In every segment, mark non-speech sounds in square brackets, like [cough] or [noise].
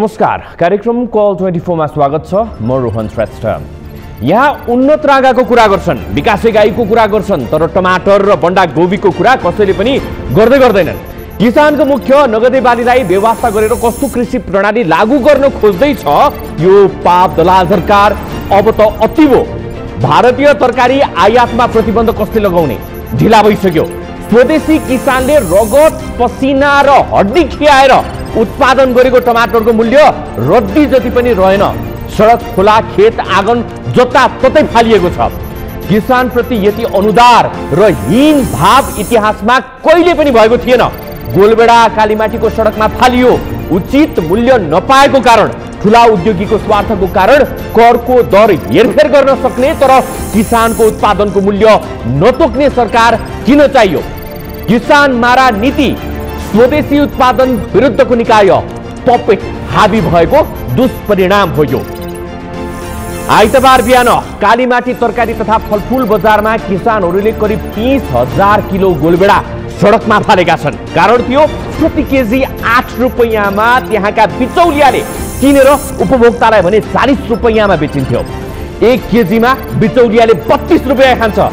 नमस्कार कार्यक्रम call twenty फोरमा स्वागत छ। म रोहन श्रेष्ठ। यहाँ उन्नत रागाको कुरा गर्छन् विकासे गाईको कुरा गर्छन् तर टमाटर र बन्डा गोबीको कुरा कसैले पनि गर्दै गर्दैनन्। किसानको मुख्य नगदे बालीलाई व्यवस्था गरेर कस्तो कृषि प्रणाली लागू गर्न खोज्दैछ यो पाप दलाल सरकार अब त अति भो भारतीय तरकारी आयातमा प्रतिबन्ध कसले लगाउने? ढिला भइसक्यो। स्वदेशी किसानले रगत पसिना र हड्डी खियाएर उत्पादन गरेको टमाटरको मूल्य रड्डी जति पनि रहेन सडक खोला खेत आँगन जताततै फालिएको छ किसानप्रति यति अनुदार र हीन भाव इतिहासमा कहिले पनि भएको थिएन गोलबेडा कालीमाटीको सडकमा फालियो उचित मूल्य नपाएको कारण ठुला उद्योगीको स्वार्थको कारण करको दर हेरफेर गर्न सक्ने तर किसानको उत्पादनको मूल्य नतोक्ने सरकार किन चाहियो किसान मारा नीति स्वदेशी उत्पादन विरुद्धको निकाय पपेट हाबी भएको दुष्परिणाम हो यो आइतबार बिहान कालीमाटी तरकारी तथा फलफुल बजारमा किसानहरूले करिब तिस हजार किलो गोलबेडा सडकमा फालेका छन् कारण थियो प्रति केजी आठ रुपियाँमा त्यहाँका बिचौलियाले किनेर उपभोक्तालाई भने चालिस रुपियाँमा बेचिन्थ्यो एक केजीमा बिचौलियाले बत्तिस रुपियाँ खान्छ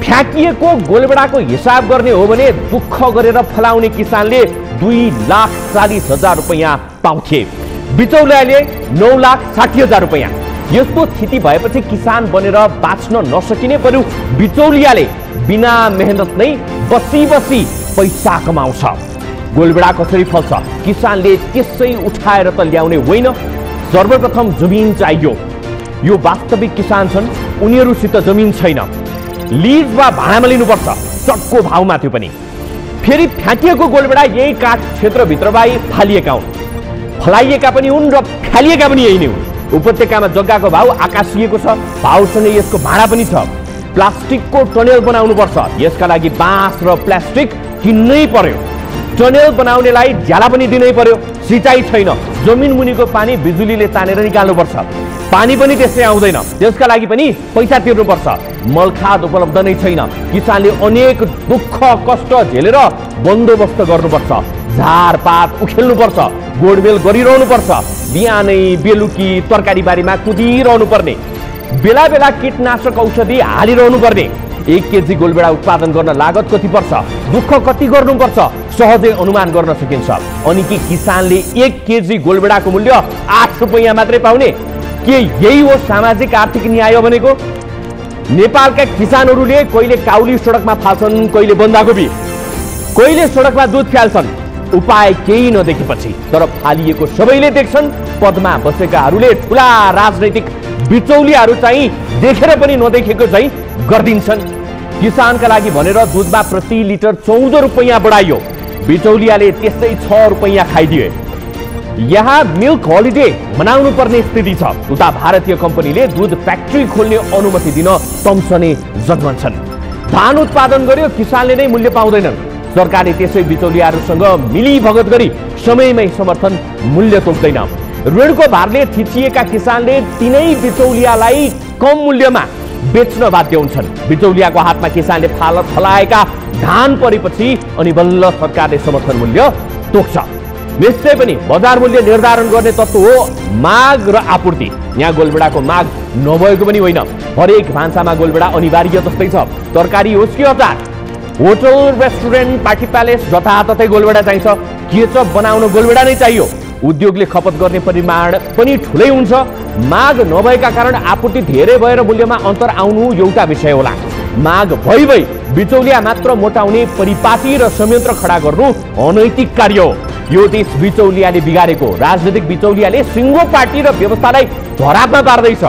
फ्याँकिएको गोलबेडाको हिसाब गर्ने हो भने दुःख गरेर फलाउने किसानले दुई लाख चालिस हजार रुपियाँ पाउँथे। बिचौलियाले नौ लाख साठी हजार रुपियाँ। यस्तो स्थिति भएपछि किसान बनेर बाँच्न नसकिने बरु बिचौलियाले बिना मेहनत नै बसी बसी पैसा कमाउँछ। गोलबेडा कसरी फल्छ? किसानले त्यसै उठाएर त ल्याउने होइन। सर्वप्रथम जमिन चाहियो। यो वास्तविक किसान छन्। उनीहरूसित जमिन छैन। लिज वा भाडामा लिनुपर्छ। चटको भाउमा त्यो पनि। फेरि फ्याँकिएको गोलबेडा यही काठ क्षेत्रभित्रबाई फालिएका हुन्। फलाइएका पनि हुन् र फालिएका पनि यही नै हुन्। उपत्यकामा जग्गाको भाउ आकाशिएको छ भाउसँगै यसको भाडा पनि छ। प्लास्टिकको टनेल बनाउनुपर्छ। यसका लागि बाँस र प्लास्टिक किन्नै पर्यो। टनेल बनाउनेलाई ज्याला पनि दिनै पर्यो। सिँचाइ छैन। जमिन मुनिको पानी बिजुलीले तानेर निकाल्नुपर्छ। पानी पनि त्यसै आउँदैन। त्यसका लागि पनि पैसा तिर्नुपर्छ। मलखाद उपलब्ध नै छैन। किसानले अनेक दुःख कष्ट झेलेर बन्दोबस्त गर्नुपर्छ। झारपात उखेल्नुपर्छ। गोडमेल गरिरहनुपर्छ। बिहानै बेलुकी तरकारी बारीमा कुदिरहनु पर्ने बेला बेला कीटनाशक औषधि हालिरहनु पर्ने एक केजी गोलबेडा उत्पादन गर्न लागत कति पर्छ? दुःख कति गर्नुपर्छ? सहजै अनुमान गर्न सकिन्छ। अनि के किसानले एक केजी गोलबेडाको मूल्य आठ रुपियाँ मात्रै पाउने? के यही हो सामाजिक आर्थिक न्याय भनेको। नेपालका किसानहरूले कहिले काउली सडकमा फाल्छन् कहिले बन्दाकोपी। कहिले सडकमा दुध फ्याल्छन् उपाय केही नदेखेपछि तर फालिएको सबैले देख्छन् पदमा बसेकाहरूले ठुला राजनैतिक बिचौलियाहरू चाहिँ देखेर पनि नदेखेको चाहिँ गरिदिन्छन्। किसानका लागि भनेर दुधमा प्रति लिटर चौध रुपियाँ बढाइयो। बिचौलियाले त्यस्तै छ रुपियाँ खाइदिए यहाँ मिल्क हलिडे मनाउनु पर्ने स्थिति छ। उता भारतीय कम्पनीले दुध फ्याक्ट्री खोल्ने अनुमति दिन तम्सने जन्मन्छन् धान उत्पादन गर्यो किसानले नै मूल्य पाउँदैनन्। सरकारले त्यसै बिचौलियाहरूसँग मिलिभगत गरी समयमै समर्थन मूल्य तोक्दैन। ऋणको भारले थिचिएका किसानले तिनै बिचौलियालाई कम मूल्यमा बेच्न बाध्य हुन्छन्। बिचौलियाको हातमा किसानले फाल फलाएका धान परेपछि अनि बल्ल सरकारले समर्थन मूल्य तोक्छ। निश्चय पनि बजार मूल्य निर्धारण गर्ने तत्व हो माग र आपूर्ति। यहाँ गोलबेडाको माग नभएको पनि होइन। हरेक भान्सामा गोलबेडा अनिवार्य जस्तै छ। तरकारी होस् कि अचार? होटल रेस्टुरेन्ट पार्टी प्यालेस जताततै गोलबेडा चाहिन्छ। केचप बनाउन गोलबेडा नै चाहियो। उद्योगले खपत गर्ने परिमाण पनि ठुलै हुन्छ। माग नभएका कारण आपूर्ति धेरै भएर मूल्यमा अन्तर आउनु एउटा विषय होला। माग भइ भई बिचौलिया मात्र मोटाउने परिपाटी र संयन्त्र खडा गर्नु अनैतिक कार्य हो। यो देश बिचौलियाले बिगारेको। राजनैतिक बिचौलियाले सिङ्गो पार्टी र व्यवस्थालाई धरापमा पार्दैछ।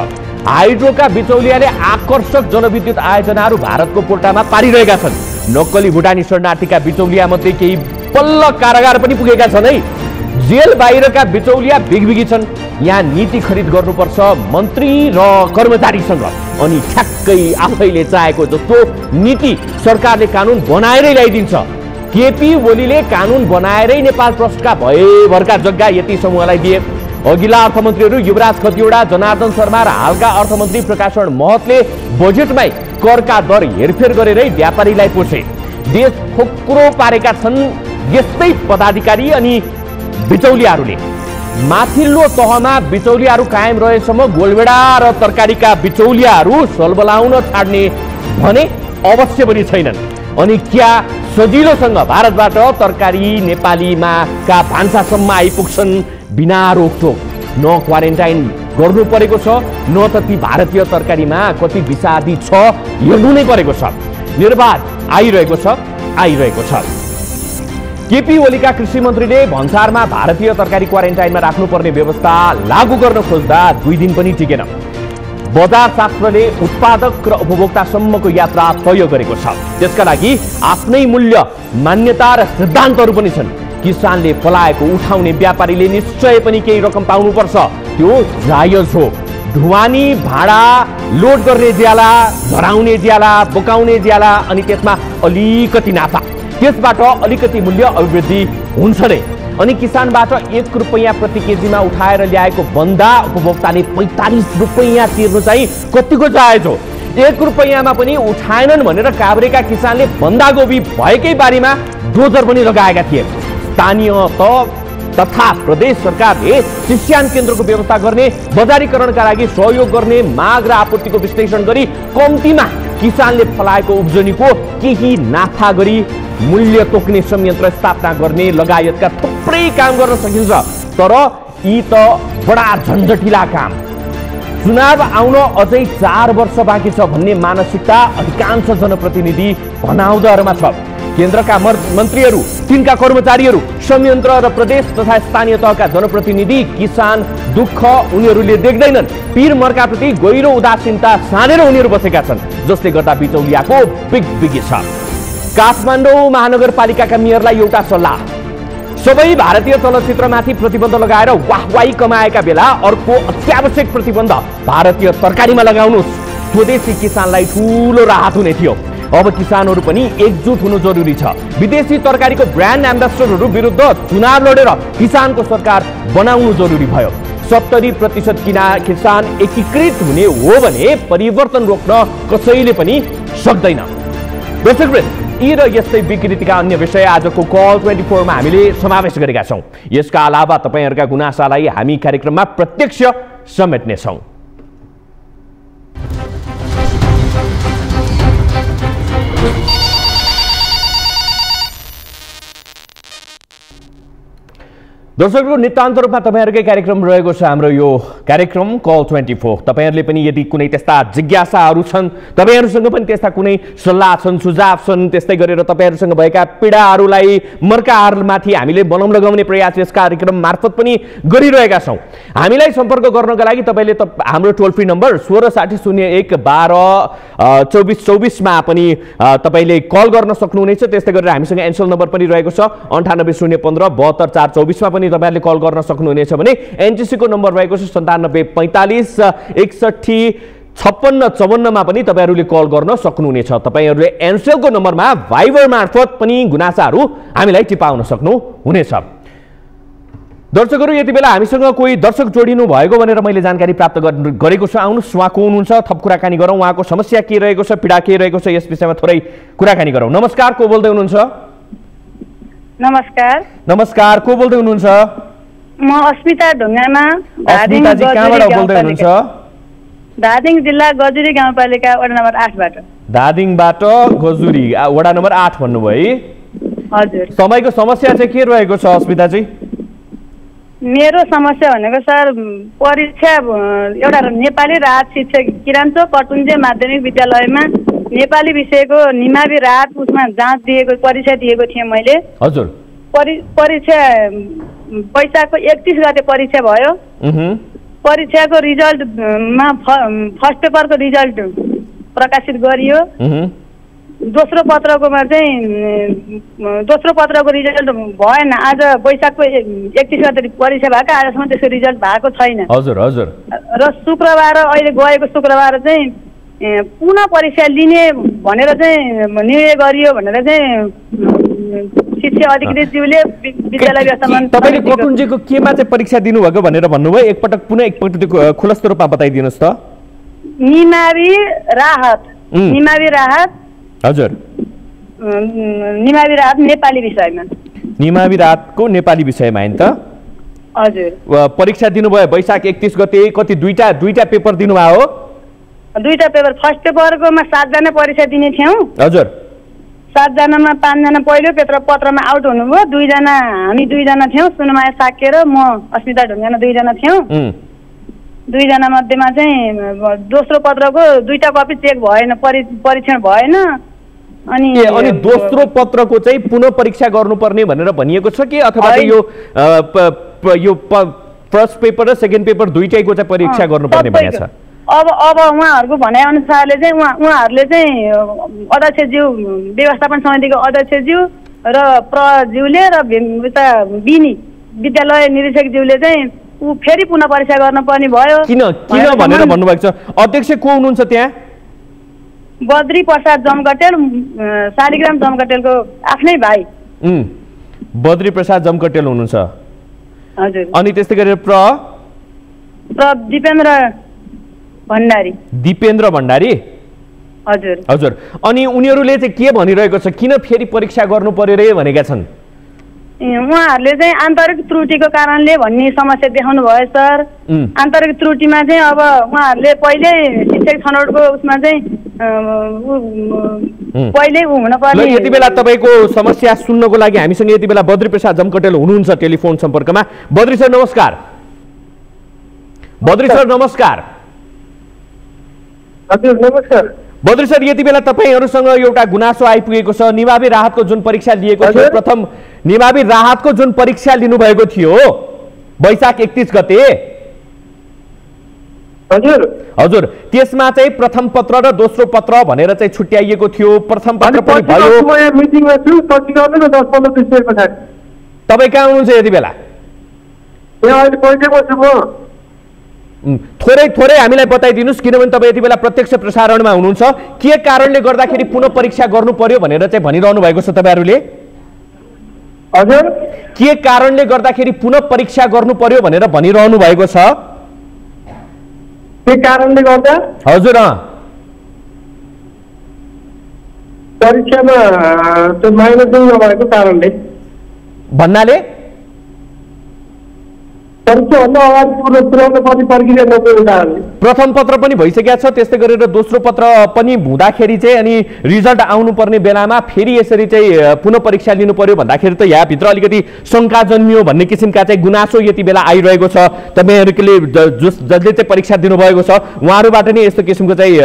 हाइड्रोका बिचौलियाले आकर्षक जनविद्युत आयोजनाहरू भारतको पोर्टामा पारिरहेका छन्। नक्कली भुटानी शरणार्थीका बिचौलिया मध्ये केही पल्ल कारागार पनि पुगेका छन् है? जेल बाहिरका बिचौलिया बिगबिगी छन्। यहाँ नीति खरिद गर्नुपर्छ मन्त्री र कर्मचारीसँग। अनि ठ्याक्कै आफैले चाहेको जस्तो नीति सरकारले कानुन बनाएरै ल्याइदिन्छ। केपी ओलीले कानुन बनाएरै नेपाल ट्रस्टका भएभरका जग्गा यति समूहलाई दिए। अघिल्ला अर्थमन्त्रीहरू युवराज खतिवडा जनार्दन शर्मा र हालका अर्थमन्त्री प्रकाशन महतले बजेटमै करका दर हेरफेर गरेरै व्यापारीलाई पोषे देश खोक्रो पारेका छन् यस्तै पदाधिकारी अनि बिचौलियाहरूले। माथिल्लो तहमा बिचौलियाहरू कायम रहेसम्म गोलबेडा र तरकारीका बिचौलियाहरू सलबलाउन छाड्ने भने अवश्य पनि छैनन्। अनि क्या सजिलोसँग भारतबाट तरकारी नेपालीमा का भान्सासम्म आइपुग्छन् बिना रोकटोक? न क्वारेन्टाइन गर्नु परेको छ न त ती भारतीय तरकारीमा कति विषादी छ हेर्नु नै परेको छ। निर्वाध आइरहेको छ आइरहेको छ। केपी ओलीका कृषि मन्त्रीले भन्सारमा भारतीय तरकारी क्वारेन्टाइनमा राख्नुपर्ने व्यवस्था लागू गर्न खोज्दा दुई दिन पनि टिकेन। बजार शास्त्रले उत्पादक र उपभोक्तासम्मको यात्रा तय गरेको छ। त्यसका लागि आफ्नै मूल्य मान्यता र सिद्धान्तहरू पनि छन्। किसानले पलाएको उठाउने व्यापारीले निश्चय पनि केही रकम पाउनुपर्छ। त्यो जायज हो। ढुवानी भाडा लोड गर्ने ज्याला झराउने ज्याला बोकाउने ज्याला अनि त्यसमा अलिकति नाफा। त्यसबाट अलिकति मूल्य अभिवृद्धि हुन्छ नै अनि किसानबाट एक रुपियाँ प्रति केजीमा उठाएर ल्याएको बन्दा उपभोक्ताले पैँतालिस रुपियाँ तिर्नु चाहिँ कतिको जायज हो? एक रुपियाँमा पनि उठाएनन् भनेर काभ्रेका किसानले बन्दागोपी भएकै बारीमा डोजर पनि लगाएका थिए। स्थानीय त तथा प्रदेश सरकारले शिष्यान केन्द्रको व्यवस्था गर्ने बजारीकरणका लागि सहयोग गर्ने माग र आपूर्तिको विश्लेषण गरी कम्तीमा किसानले फलाएको उब्जनीको केही नाफा गरी मूल्य तोक्ने संयन्त्र स्थापना गर्ने लगायतका थुप्रै काम गर्न सकिन्छ तर यी त बडा झन्झटिला काम। चुनाव आउन अझै चार वर्ष बाँकी छ भन्ने मानसिकता अधिकांश जनप्रतिनिधि भनाउँदाहरूमा छ। केन्द्रका मन्त्रीहरू तिनका कर्मचारीहरू संयन्त्र र प्रदेश तथा स्थानीय तहका जनप्रतिनिधि किसान दुःख उनीहरूले देख्दैनन्। पिर मर्काप्रति गहिरो उदासीनता सानेर उनीहरू बसेका छन् जसले गर्दा बिचौलियाको बिग बिगी छ। काठमाडौँ महानगरपालिकाका मेयरलाई एउटा सल्लाह। सबै भारतीय चलचित्रमाथि प्रतिबन्ध लगाएर वाहवाही कमाएका बेला अर्को अत्यावश्यक प्रतिबन्ध भारतीय तरकारीमा लगाउनुहोस्। स्वदेशी किसानलाई ठुलो राहत हुने थियो। अब किसानहरू पनि एकजुट हुनु जरुरी छ। विदेशी तरकारीको ब्रान्ड एम्बेसडरहरू विरुद्ध चुनाव लडेर किसानको सरकार बनाउनु जरुरी भयो। सत्तरी प्रतिशत किना किसान एकीकृत हुने हो भने परिवर्तन रोक्न कसैले पनि सक्दैन। यी र यस्तै विकृतिका अन्य विषय आजको कल ट्वेन्टी फोरमा हामीले समावेश गरेका छौँ। यसका अलावा तपाईँहरूका गुनासालाई हामी कार्यक्रममा प्रत्यक्ष समेट्नेछौँ। दर्शकहरू नितान्त रूपमा तपाईँहरूकै कार्यक्रम रहेको छ हाम्रो यो कार्यक्रम कल ट्वेन्टी फोर तपाईँहरूले पनि यदि कुनै त्यस्ता जिज्ञासाहरू छन् तपाईँहरूसँग पनि त्यस्ता कुनै सल्लाह छन् सुझाव छन् त्यस्तै गरेर तपाईँहरूसँग भएका पीडाहरूलाई मर्काहरूमाथि हामीले बनाउन लगाउने प्रयास यस कार्यक्रम मार्फत पनि गरिरहेका छौँ। हामीलाई सम्पर्क गर्नको लागि तपाईँले त हाम्रो टोल फ्री नम्बर सोह्र साठी शून्य एक बाह्र चौबिस चौबिसमा पनि तपाईँले कल गर्न सक्नुहुनेछ। त्यस्तै गरेर हामीसँग एन्सल नम्बर पनि रहेको छ। अन्ठानब्बे शून्य पन्ध्र बहत्तर चार चौबिसमा पनि तपाईँहरूले कल गर्न सक्नुहुनेछ भने एनटिसीको नम्बर रहेको छ सन्तानब्बे पैँतालिस एकसट्ठी छप्पन्न चौवन्नमा पनि तपाईँहरूले कल गर्न सक्नुहुनेछ। तपाईँहरूले एनसेलको नम्बरमा भाइबर मार्फत पनि गुनासाहरू हामीलाई टिपाउन सक्नुहुनेछ। दर्शकहरू यति बेला हामीसँग कोही दर्शक जोडिनु भएको भनेर मैले जानकारी प्राप्त गरेको छु। आउनुहोस् उहाँ को हुनुहुन्छ थप कुराकानी गरौँ। उहाँको समस्या के रहेको छ पीडा के रहेको छ यस विषयमा थोरै कुराकानी गरौँ। नमस्कार को बोल्दै हुनुहुन्छ? नमस्कार। नमस्कार को बोल्दै हुनुहुन्छ? म अस्मिता ढुङ्गामा अस्मिताजी कहाँबाट बोल्दै हुनुहुन्छ? धादिङ जिल्ला गजुरी गाउँपालिका वडा नम्बर आठबाट धादिङबाट गजुरी वडा नम्बर आठ भन्नुभयो है? हजुर। तपाईँको समस्या चाहिँ के रहेको छ अस्मिताजी? मेरो समस्या भनेको सर परीक्षा एउटा नेपाली राहत शिक्षक किरान्चो कटुन्जे माध्यमिक विद्यालयमा नेपाली विषयको निमावि रात उसमा जाँच दिएको परीक्षा दिएको थिएँ मैले। हजुर। परी परीक्षा वैशाखको एकतिस गते परीक्षा भयो। परीक्षाको रिजल्टमा फर्स्ट पेपरको रिजल्ट प्रकाशित गरियो। दोस्रो पत्रकोमा चाहिँ दोस्रो पत्रको रिजल्ट भएन। आज वैशाखको एकतिस गते परीक्षा भएको आजसम्म त्यसको रिजल्ट भएको छैन। हजुर हजुर। र शुक्रबार अहिले गएको शुक्रबार चाहिँ पुनः परीक्षा लिने भनेर चाहिँ निर्णय गरियो भनेर चाहिँ शिक्षा अधिकृतज्यूले विद्यालय व्यवस्थापन तपाईँले कटुन्जीको केमा चाहिँ परीक्षा दिनुभएको भनेर भन्नुभयो? एकपटक पुनः एकपटक खुलस्त रूपमा बताइदिनुहोस् त। निमावि राहत। निमावि राहत। हजुर। निमावि राहत नेपाली विषयमा। निमावि राहतको नेपाली विषयमा होइन त? हजुर। परीक्षा दिनुभयो वैशाख एकतिस गते कति दुईटा दुईटा पेपर दिनुभयो हो? दुईटा पेपर फर्स्ट पेपरकोमा सातजना परीक्षा दिने थियौँ। हजुर। सातजनामा पाँचजना पहिलो पेपर पत्रमा आउट हुनुभयो। दुईजना हामी दुईजना थियौँ। सुनमाया साके र म अस्मिता ढुङ्गाना दुईजना थियौँ। दुईजना मध्येमा चाहिँ दोस्रो पत्रको दुईटा कपी चेक भएन परि परीक्षण भएन। अनि अनि दोस्रो पत्रको चाहिँ पुनः परीक्षा गर्नुपर्ने भनेर भनिएको छ कि अथवा। यो यो फर्स्ट पेपर र सेकेन्ड पेपर दुइटैको चाहिँ परीक्षा गर्नुपर्ने भनेको। छ? अब अब उहाँहरूको भनाइ अनुसारले चाहिँ उहाँ उहाँहरूले चाहिँ अध्यक्षज्यू व्यवस्थापन समितिको अध्यक्षज्यू र प्रज्यूले र उता बिनी विद्यालय निरीक्षकज्यूले चाहिँ ऊ फेरि पुनः परीक्षा गर्नुपर्ने भयो। किन किन भनेर भन्नुभएको छ? अध्यक्ष को हुनुहुन्छ त्यहाँ? बद्री प्रसाद जमकटेल शालिग्राम जमकटेलको आफ्नै भाइ। बद्री प्रसाद जमकटेल हुनुहुन्छ। हजुर। अनि त्यस्तै गरेर प्र? प्र दिपेन्द्र भण्डारी। दिपेन्द्र भण्डारी? हजुर। हजुर। अनि उनीहरूले चाहिँ के भनिरहेको छ? किन फेरि परीक्षा गर्नु पर्यो रे भनेका छन्? ए, उहाँहरूले चाहिँ आन्तरिक त्रुटिको कारणले भन्ने समस्या देखाउनु भयो सर। आन्तरिक त्रुटिमा चाहिँ अब उहाँहरूले पहिल्यै शिक्षक छनौटको उसमा चाहिँ पहिल्यै ऊ हुन ल पर्ने। यति बेला तपाईँको समस्या सुन्नको लागि हामीसँग यति बेला बद्री प्रसाद जमकटेल हुनुहुन्छ टेलिफोन सम्पर्कमा। बद्री सर नमस्कार। बद्री सर नमस्कार। हजुर नमस्कार। बद्री सर यति बेला तपाईँहरूसँग एउटा गुनासो आइपुगेको छ। निमावि राहतको जुन परीक्षा लिएको थियो। प्रथम निमावि राहतको जुन परीक्षा लिनुभएको थियो वैशाख एकतिस गते। हजुर। हजुर त्यसमा चाहिँ प्रथम पत्र र दोस्रो पत्र भनेर चाहिँ छुट्याइएको थियो। प्रथम पत्र पनि भयो। तपाईँ कहाँ हुनुहुन्छ यति बेला यहाँ अहिले बैठकमा छु म उम्, थोरै थोरै हामीलाई बताइदिनुहोस् किनभने तपाईँ यति बेला प्रत्यक्ष प्रसारणमा हुनुहुन्छ। के कारणले गर्दाखेरि पुनः परीक्षा गर्नु पर्यो भनेर चाहिँ भनिरहनु भएको छ तपाईँहरूले? हजुर। के कारणले गर्दाखेरि पुनः परीक्षा गर्नु पर्यो भनेर भनिरहनु भएको छ? के कारणले गर्दा? हजुर परीक्षामा त्यो माइनसिङ नभएको कारणले। भन्नाले परीक्षाभन्दा अगाडि पुरा पुऱ्याउनु पर्ने प्रक्रिया नपुगेको कारणले प्रथम पत्र पनि भइसकेको छ त्यस्तै गरेर दोस्रो पत्र पनि हुँदाखेरि चाहिँ अनि रिजल्ट आउनुपर्ने बेलामा फेरि यसरी चाहिँ पुनः परीक्षा लिनु पर्यो भन्दाखेरि त यहाँभित्र अलिकति शङ्का जन्मियो भन्ने किसिमका चाहिँ गुनासो यति बेला आइरहेको छ। तपाईँहरूले जस जसले चाहिँ परीक्षा दिनुभएको छ उहाँहरूबाट नै यस्तो किसिमको चाहिँ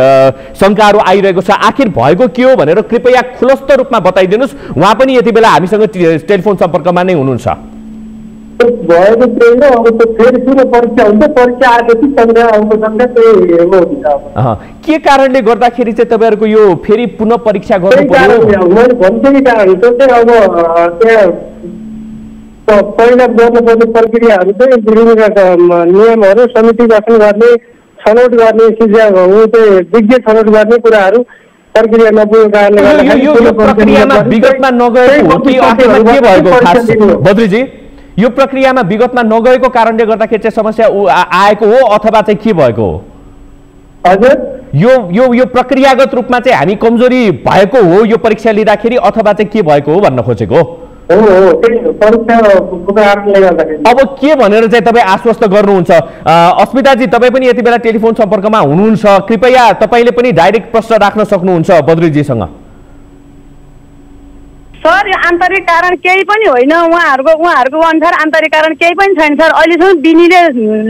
शङ्काहरू आइरहेको छ। आखिर भएको के हो भनेर कृपया खुलस्त रूपमा बताइदिनुहोस्। उहाँ पनि यति बेला हामीसँग टेलिफोन सम्पर्कमा नै हुनुहुन्छ। भएको त्यही हो अब त्यो फेरि पुनः परीक्षा हुन्छ परीक्षा आएपछि सङ्ख्या अङ्क सङ्ख्या त्यही हेर्नु हुन्छ के कारणले गर्दाखेरि चाहिँ तपाईँहरूको यो फेरि पुनः परीक्षा गर्नु पर्यो मैले भनिसकेँ कारण त्यो चाहिँ अब त्यहाँ पहिला गर्नुपर्ने प्रक्रियाहरू चाहिँ विभिन्न नियमहरू समिति गठन गर्ने छनौट गर्ने ऊ चाहिँ विज्ञ छनौट गर्ने कुराहरू प्रक्रिया नपुगेको कारणले हो। बद्रीजी यो प्रक्रियामा विगतमा नगएको कारणले गर्दाखेरि चाहिँ समस्या आएको हो अथवा चाहिँ के भएको? हो हजुर। यो यो यो प्रक्रियागत रूपमा चाहिँ हामी कमजोरी भएको हो यो परीक्षा लिँदाखेरि अथवा चाहिँ के भएको हो भन्न खोजेको? अब के भनेर चाहिँ तपाईँ आश्वस्त गर्नुहुन्छ? अस्मिताजी तपाईँ पनि यति बेला टेलिफोन सम्पर्कमा हुनुहुन्छ। कृपया तपाईँले पनि डाइरेक्ट प्रश्न राख्न सक्नुहुन्छ बद्रीजीसँग। सर यो आन्तरिक कारण केही पनि होइन। उहाँहरूको उहाँहरूको अनुसार आन्तरिक कारण केही पनि छैन सर। अहिलेसम्म बिनीले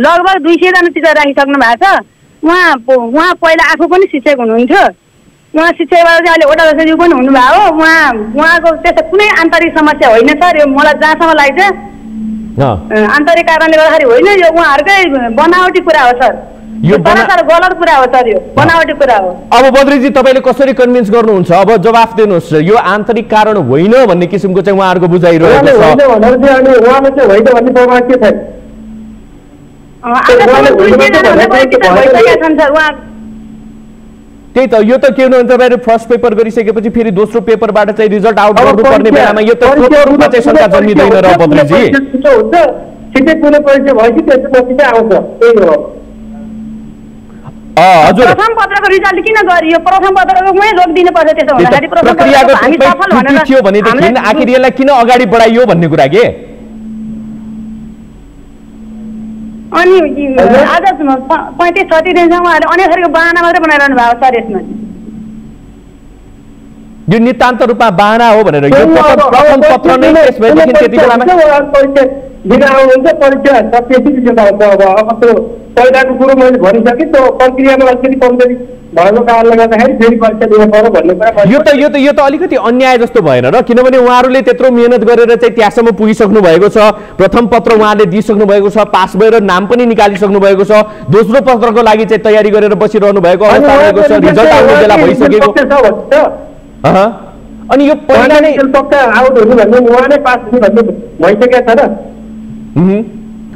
लगभग दुई सयजना टिचर राखिसक्नु भएको छ। उहाँ उहाँ पहिला आफू पनि शिक्षक हुनुहुन्थ्यो। उहाँ शिक्षकबाट चाहिँ अहिले ओटा दशज्यू पनि हुनुभयो उहाँ उहाँको त्यस्तो कुनै आन्तरिक समस्या होइन सर। यो मलाई जहाँसम्म लाग्छ आन्तरिक कारणले गर्दाखेरि होइन यो उहाँहरूकै बनावटी कुरा हो सर। यो यो बना- सरासर गलत कुरा हो सर यो बनावटी कुरा हो अब बद्रीजी तपाईँले कसरी कन्भिन्स गर्नुहुन्छ अब जवाफ दिनुहोस् यो आन्तरिक कारण होइन भन्ने किसिमको चाहिँ उहाँहरूको बुझाइरहेको छ त्यही त यो त के हुनु तपाईँहरू फर्स्ट पेपर गरिसकेपछि फेरि दोस्रो पेपरबाट चाहिँ रिजल्ट आउट गर्नुपर्ने बेलामा यो त रूपमा चाहिँ शङ्का जन्मिँदैन र हुन्छ, बद्रीजी परीक्षा छिटो हुन्छ छिटै कुनै परीक्षा भएपछि त्यसपछि चाहिँ आउँछ त्यही हो हजुर। प्रथम पत्रको रिजल्ट किन गरियो प्रथम पत्रकोमै रोकिदिनु पर्छ त्यसो त्यही हुँदाखेरि त प्रथम प्रक्रियागत पत्रको हामी रूपमै सफल त्रुटि भनेर थियो भनेदेखि हामीलाई- आखिर यसलाई किन अगाडि बढाइयो भन्ने कुरा के? अनि आज पैँतिस छत्तिस दिनसम्म अनेक थरीको बाहना मात्रै बनाइरहनु भएको छ सर यसमा यो नितान्त रूपमा बाहना हो भनेर यो प्रथम पत्र नै त्यस भएदेखि त्यति बेलामा परीक्षा दिन आउनुहुन्छ परीक्षा सकिएपछि के भन्छ अब अब त्यो पहिलाको कुरो मैले भनिसकेँ त्यो प्रक्रियामा अलिकति कमजोरी भएको कारणले गर्दाखेरि फेरि परीक्षा दिनु पर्यो भन्ने कुरा यो त यो त यो त अलिकति अन्याय जस्तो भएन र किनभने उहाँहरूले त्यत्रो मिहिनेत गरेर चाहिँ त्यहाँसम्म पुगिसक्नु भएको छ प्रथम पत्र उहाँले दिइसक्नु भएको छ पास भएर नाम पनि निकालिसक्नु भएको छ दोस्रो पत्रको लागि चाहिँ तयारी गरेर बसिरहनु भएको अवस्था रहेको छ रिजल्ट आउने बेला भइसकेको। अनि यो पहिला नै पक्का आउट हुनु भन्ने उहाँ नै पास हुनु भन्ने भइसकेको छ र।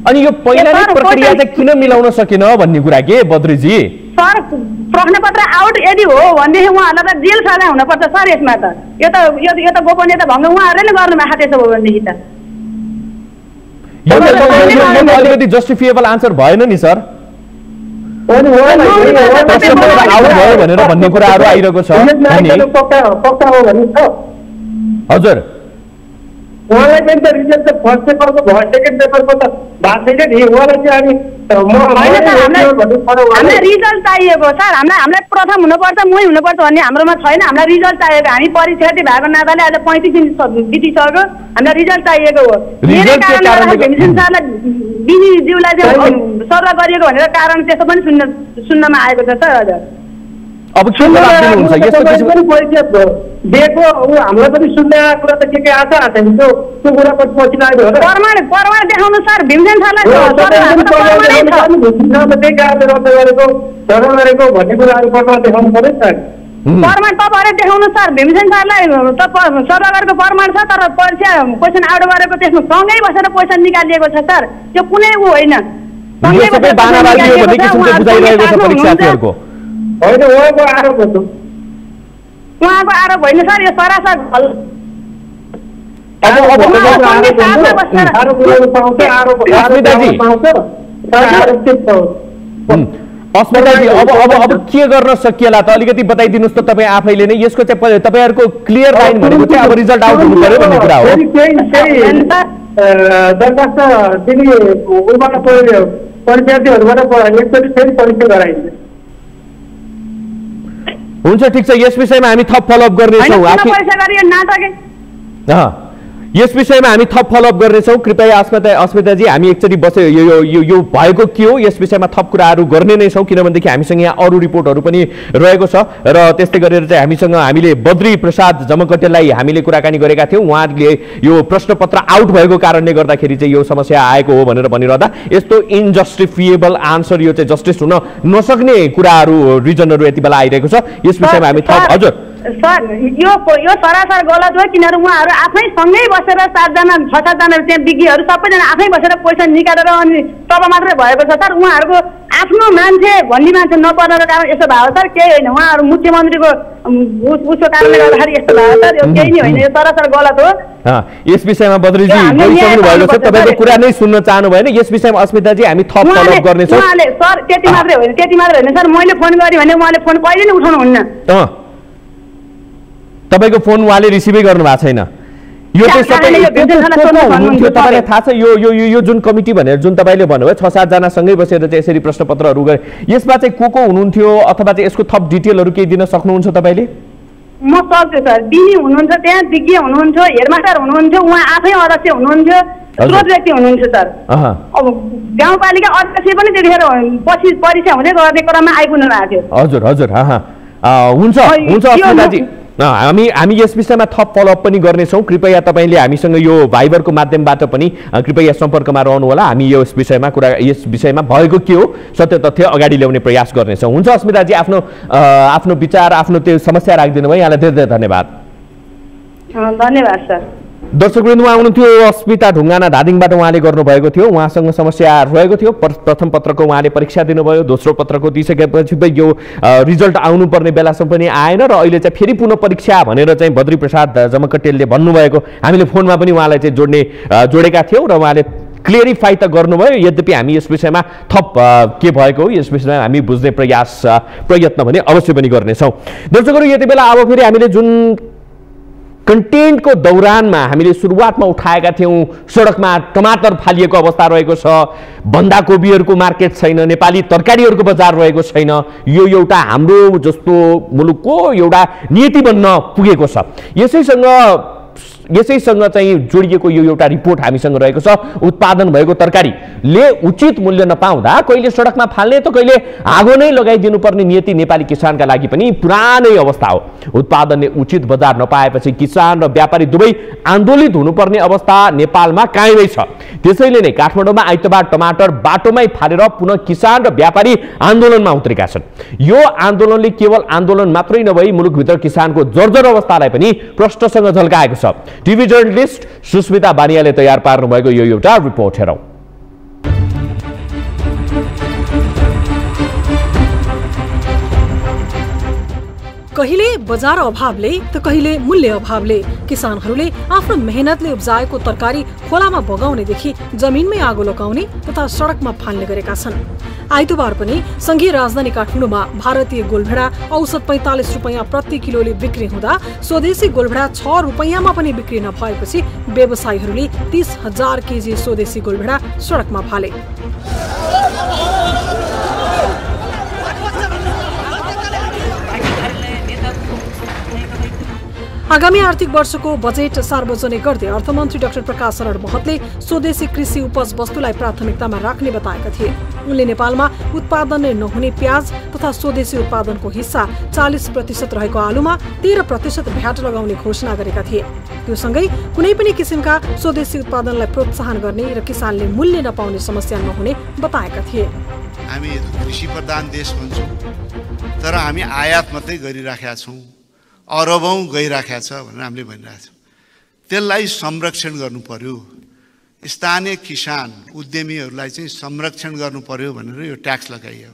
अनि यो पहिला नै प्रक्रिया चाहिँ किन मिलाउन सकेन भन्ने कुरा के बद्रीजी? सर प्रश्नपत्र आउट यदि हो भनेदेखि उहाँहरूलाई त जेल सजाय हुनपर्छ सर यसमा त। यो त यो त- यो त गोपनीयता भङ्ग। उहाँहरूले नै गर्नु भएको त्यसो हो भनेदेखि त। यो त- यो- यो- यो त अलिकति जस्टिफिएबल आन्सर भएन नि सर। भयो भनेर भन्ने कुराहरू आइरहेको छ। अनि पक्का पक्का हो भन्ने छ हजुर। उहाँलाई पनि त रिजल्ट त फर्स्ट पेपरको भयो सेकेन्ड पेपरको त भएको छैन नि उहाँलाई चाहिँ हामीलाई। रिजल्ट चाहिएको सर हामीलाई हामीलाई प्रथम हुनुपर्छ मै हुनुपर्छ भन्ने हाम्रोमा छैन हामीलाई रिजल्ट चाहिएको हामी परीक्षार्थी भएको नाताले अहिले पैँतिस दिन बितिसक्यो हामीलाई रिजल्ट चाहिएको हो मेरै कारणले सरलाई बिजीज्यूलाई चाहिँ सल्लाह गरिएको भनेर कारण त्यसो पनि सुन्न सुन्नमा आएको छ सर हजुर अब दिएको ऊ हामीलाई पनि सुन्ने कुरा त के के आएको आएको छैन त्यो त्यो कुरा पछि पछि लाग्यो होला। प्रमाण प्रमाण देखाउनु सर भीमसेन त्यही कारणले रद्द गरेको गरेको भन्ने कुराहरू प्रमाण देखाउनु पऱ्यो नि त। प्रमाण तपाईँहरूले देखाउनु सर भीमसेन सरलाई त सरकारको प्रमाण छ तर परीक्षा क्वेसन आउट गरेको त्यसमा सँगै बसेर क्वेसन निकालिएको छ सर। त्यो कुनै ऊ होइन। होइन उहाँको आरोप हो। उहाँको आरोप होइन सर यो सरासर अस्मिताजी। अब अब अब के गर्न सकिएला त? अलिकति बताइदिनुहोस् त तपाईँ आफैले नै। यसको चाहिँ तपाईँहरूको क्लियर लाइन भनेको चाहिँ अब रिजल्ट आउट हुनु पर्यो भन्ने कुरा हो। दरखास्त दिने उबाट पऱ्यो। परीक्षार्थीहरूबाट प- एकचोटि फेरि परीक्षा गराइन्छ। हुन्छ ठिक छ यस विषयमा हामी थप फलोअप गर्नेछौँ। यस विषयमा हामी थप फलोअप गर्नेछौँ। कृपया अस्मिता अस्मिताजी हामी एकचोटि बसे यो यो यो यो भएको के हो? यस विषयमा थप कुराहरू गर्ने नै छौँ किनभनेदेखि हामीसँग यहाँ अरू रिपोर्टहरू पनि रहेको छ। र त्यस्तै गरेर चाहिँ हामीसँग हामीले बद्री प्रसाद जमकटेलाई हामीले कुराकानी गरेका थियौँ। उहाँले यो प्रश्नपत्र आउट भएको कारणले गर्दाखेरि चाहिँ यो समस्या आएको हो भनेर भनिरहँदा यस्तो इनजस्टिफिएबल आन्सर यो चाहिँ जस्टिस हुन नसक्ने कुराहरू रिजनहरू यति बेला आइरहेको छ। यस विषयमा हामी थप हजुर। सर यो यो सरासर गलत हो किनभने उहाँहरू आफै सँगै बसेर सातजना छ सातजना त्यहाँ विज्ञहरू सबैजना आफै बसेर पैसा निकालेर अनि तब मात्रै भएको छ। सर उहाँहरूको आफ्नो मान्छे भन्ने मान्छे नपर्नको कारण यस्तो भएको सर केही होइन उहाँहरू मुख्यमन्त्रीको उसको कारणले गर्दाखेरि यस्तो भएको सर यो केही नै होइन यो सरासर गलत हो। यस विषयमा बद्रीजी भएको छ। तपाईँको। कुरा नै सुन्न चाहनु भएन। यस विषयमा अस्मिताजी हामी थप फलोअप गर्नेछौँ। उहाँले सर त्यति मात्रै होइन त्यति मात्रै होइन। सर मैले फोन गरेँ भने उहाँले फोन कहिले नै उठाउनुहुन्न। तपाईँको फोन उहाँले रिसिभै गर्नु भएको छैन। यो तपाईँलाई तपाईँ। थाहा छ यो यो यो जुन कमिटी भनेर जुन तपाईँले भन्नुभयो छ सातजना सँगै बसेर चाहिँ यसरी प्रश्नपत्रहरू गरे। यसमा चाहिँ को को हुनुहुन्थ्यो अथवा चाहिँ यसको थप डिटेलहरू केही दिन सक्नुहुन्छ तपाईँले? म सक्छु सर। दिनी हुनुहुन्छ त्यहाँ विज्ञ हुनुहुन्थ्यो हेडमास्टर हुनुहुन्थ्यो उहाँ आफै अध्यक्ष हुनुहुन्थ्यो। स्रोत व्यक्ति हुनुहुन्थ्यो सर। अब गाउँपालिका अध्यक्ष पनि त्यतिखेर पछि परीक्षा हुँदै गर्ने क्रममा आइपुग्नु भएको थियो। हजुर हजुर हुन्छ हुन्छ हामी हामी यस विषयमा थप फलोअप पनि गर्नेछौँ। कृपया तपाईँले हामीसँग यो भाइबरको माध्यमबाट पनि कृपया सम्पर्कमा रहनुहोला। हामी यस विषयमा कुरा यस विषयमा भएको के हो सत्य तथ्य अगाडि ल्याउने प्रयास गर्नेछौँ। हुन्छ अस्मिताजी आफ्नो आफ्नो विचार आफ्नो त्यो समस्या राखिदिनु भयो। यहाँलाई धेरै धेरै धन्यवाद। धन्यवाद सर। दर्शकवृन्द उहाँ हुनुहुन्थ्यो अस्मिता ढुङ्गाना धादिङबाट उहाँले गर्नुभएको थियो। उहाँसँग समस्या रहेको थियो। पर- प्रथम पत्रको उहाँले परीक्षा दिनुभयो। दोस्रो पत्रको दिइसकेपछि यो रिजल्ट आउनुपर्ने बेलासम्म पनि आएन र अहिले चाहिँ फेरि पुनः परीक्षा भनेर चाहिँ बद्री प्रसाद जमकटेलले भन्नुभएको। हामीले फोनमा पनि उहाँलाई चाहिँ जोड्ने जोडेका थियौँ र उहाँले क्लियरिफाई त गर्नुभयो। यद्यपि हामी यस विषयमा थप के भएको हो यस विषयमा हामी बुझ्ने प्रयास प्रयत्न भने अवश्य पनि गर्नेछौँ। दर्शकहरू यति बेला अब फेरि हामीले जुन कन्टेन्टको दौरानमा हामीले सुरुवातमा उठाएका थियौँ सडकमा टमाटर फालिएको अवस्था रहेको छ बन्दाकोपीहरूको मार्केट छैन नेपाली तरकारीहरूको बजार रहेको छैन यो एउटा हाम्रो जस्तो मुलुकको एउटा नीति बन्न पुगेको छ। यसैसँग यसैसँग चाहिँ जोडिएको यो एउटा रिपोर्ट हामीसँग रहेको छ। उत्पादन भएको तरकारीले उचित मूल्य नपाउँदा कहिले सडकमा फाल्ने त कहिले आगो नै लगाइदिनु पर्ने नियति नेपाली किसानका लागि पनि पुरानै अवस्था हो। उत्पादनले उचित बजार नपाएपछि किसान र व्यापारी दुवै आन्दोलित हुनुपर्ने अवस्था नेपालमा कायमै छ। त्यसैले नै काठमाडौँमा आइतबार टमाटर बाटोमै फालेर पुनः किसान र व्यापारी आन्दोलनमा उत्रेका छन्। यो आन्दोलनले केवल आन्दोलन मात्रै नभई मुलुकभित्र किसानको जर्जर अवस्थालाई पनि प्रष्टसँग झल्काएको छ। टिभी जर्नलिस्ट सुस्मिता बानियाले तयार पार्नुभएको यो एउटा रिपोर्ट हेरौँ। कहिले बजार अभावले त कहिले मूल्य अभावले किसानहरूले आफ्नो मेहनतले उब्जाएको तरकारी खोलामा बगाउनेदेखि जमिनमै आगो लगाउने तथा सडकमा फाल्ने गरेका छन्। आइतबार पनि संघीय राजधानी काठमाडौँमा भारतीय गोलभेडा औसत पैँतालिस रुपियाँ प्रति किलोले बिक्री हुँदा स्वदेशी गोलभेडा छ रुपियाँमा पनि बिक्री नभएपछि व्यवसायीहरूले तीस हजार केजी स्वदेशी गोलभेडा सडकमा फाले। आगामी आर्थिक वर्षको बजेट सार्वजनिक गर्दै अर्थमन्त्री डाक्टर प्रकाश शरण महतले स्वदेशी कृषि उपज वस्तुलाई प्राथमिकतामा राख्ने बताएका थिए। उनले नेपालमा उत्पादन नै नहुने प्याज तथा स्वदेशी उत्पादनको हिस्सा चालिस प्रतिशत रहेको आलुमा तेह्र प्रतिशत भ्याट लगाउने घोषणा गरेका थिए। त्यो सँगै कुनै पनि किसिमका स्वदेशी उत्पादनलाई प्रोत्साहन गर्ने र किसानले मूल्य नपाउने समस्या नहुने बताएका थिए। हामी कृषि देश तर हामी आयात मात्रै गरिराखेका छौँ। अरबौँ गइराखेको छ भनेर हामीले भनिरहेको छौँ। त्यसलाई संरक्षण गर्नु पर्यो। स्थानीय किसान उद्यमीहरूलाई चाहिँ संरक्षण गर्नु पर्यो भनेर यो ट्याक्स लगाइयो।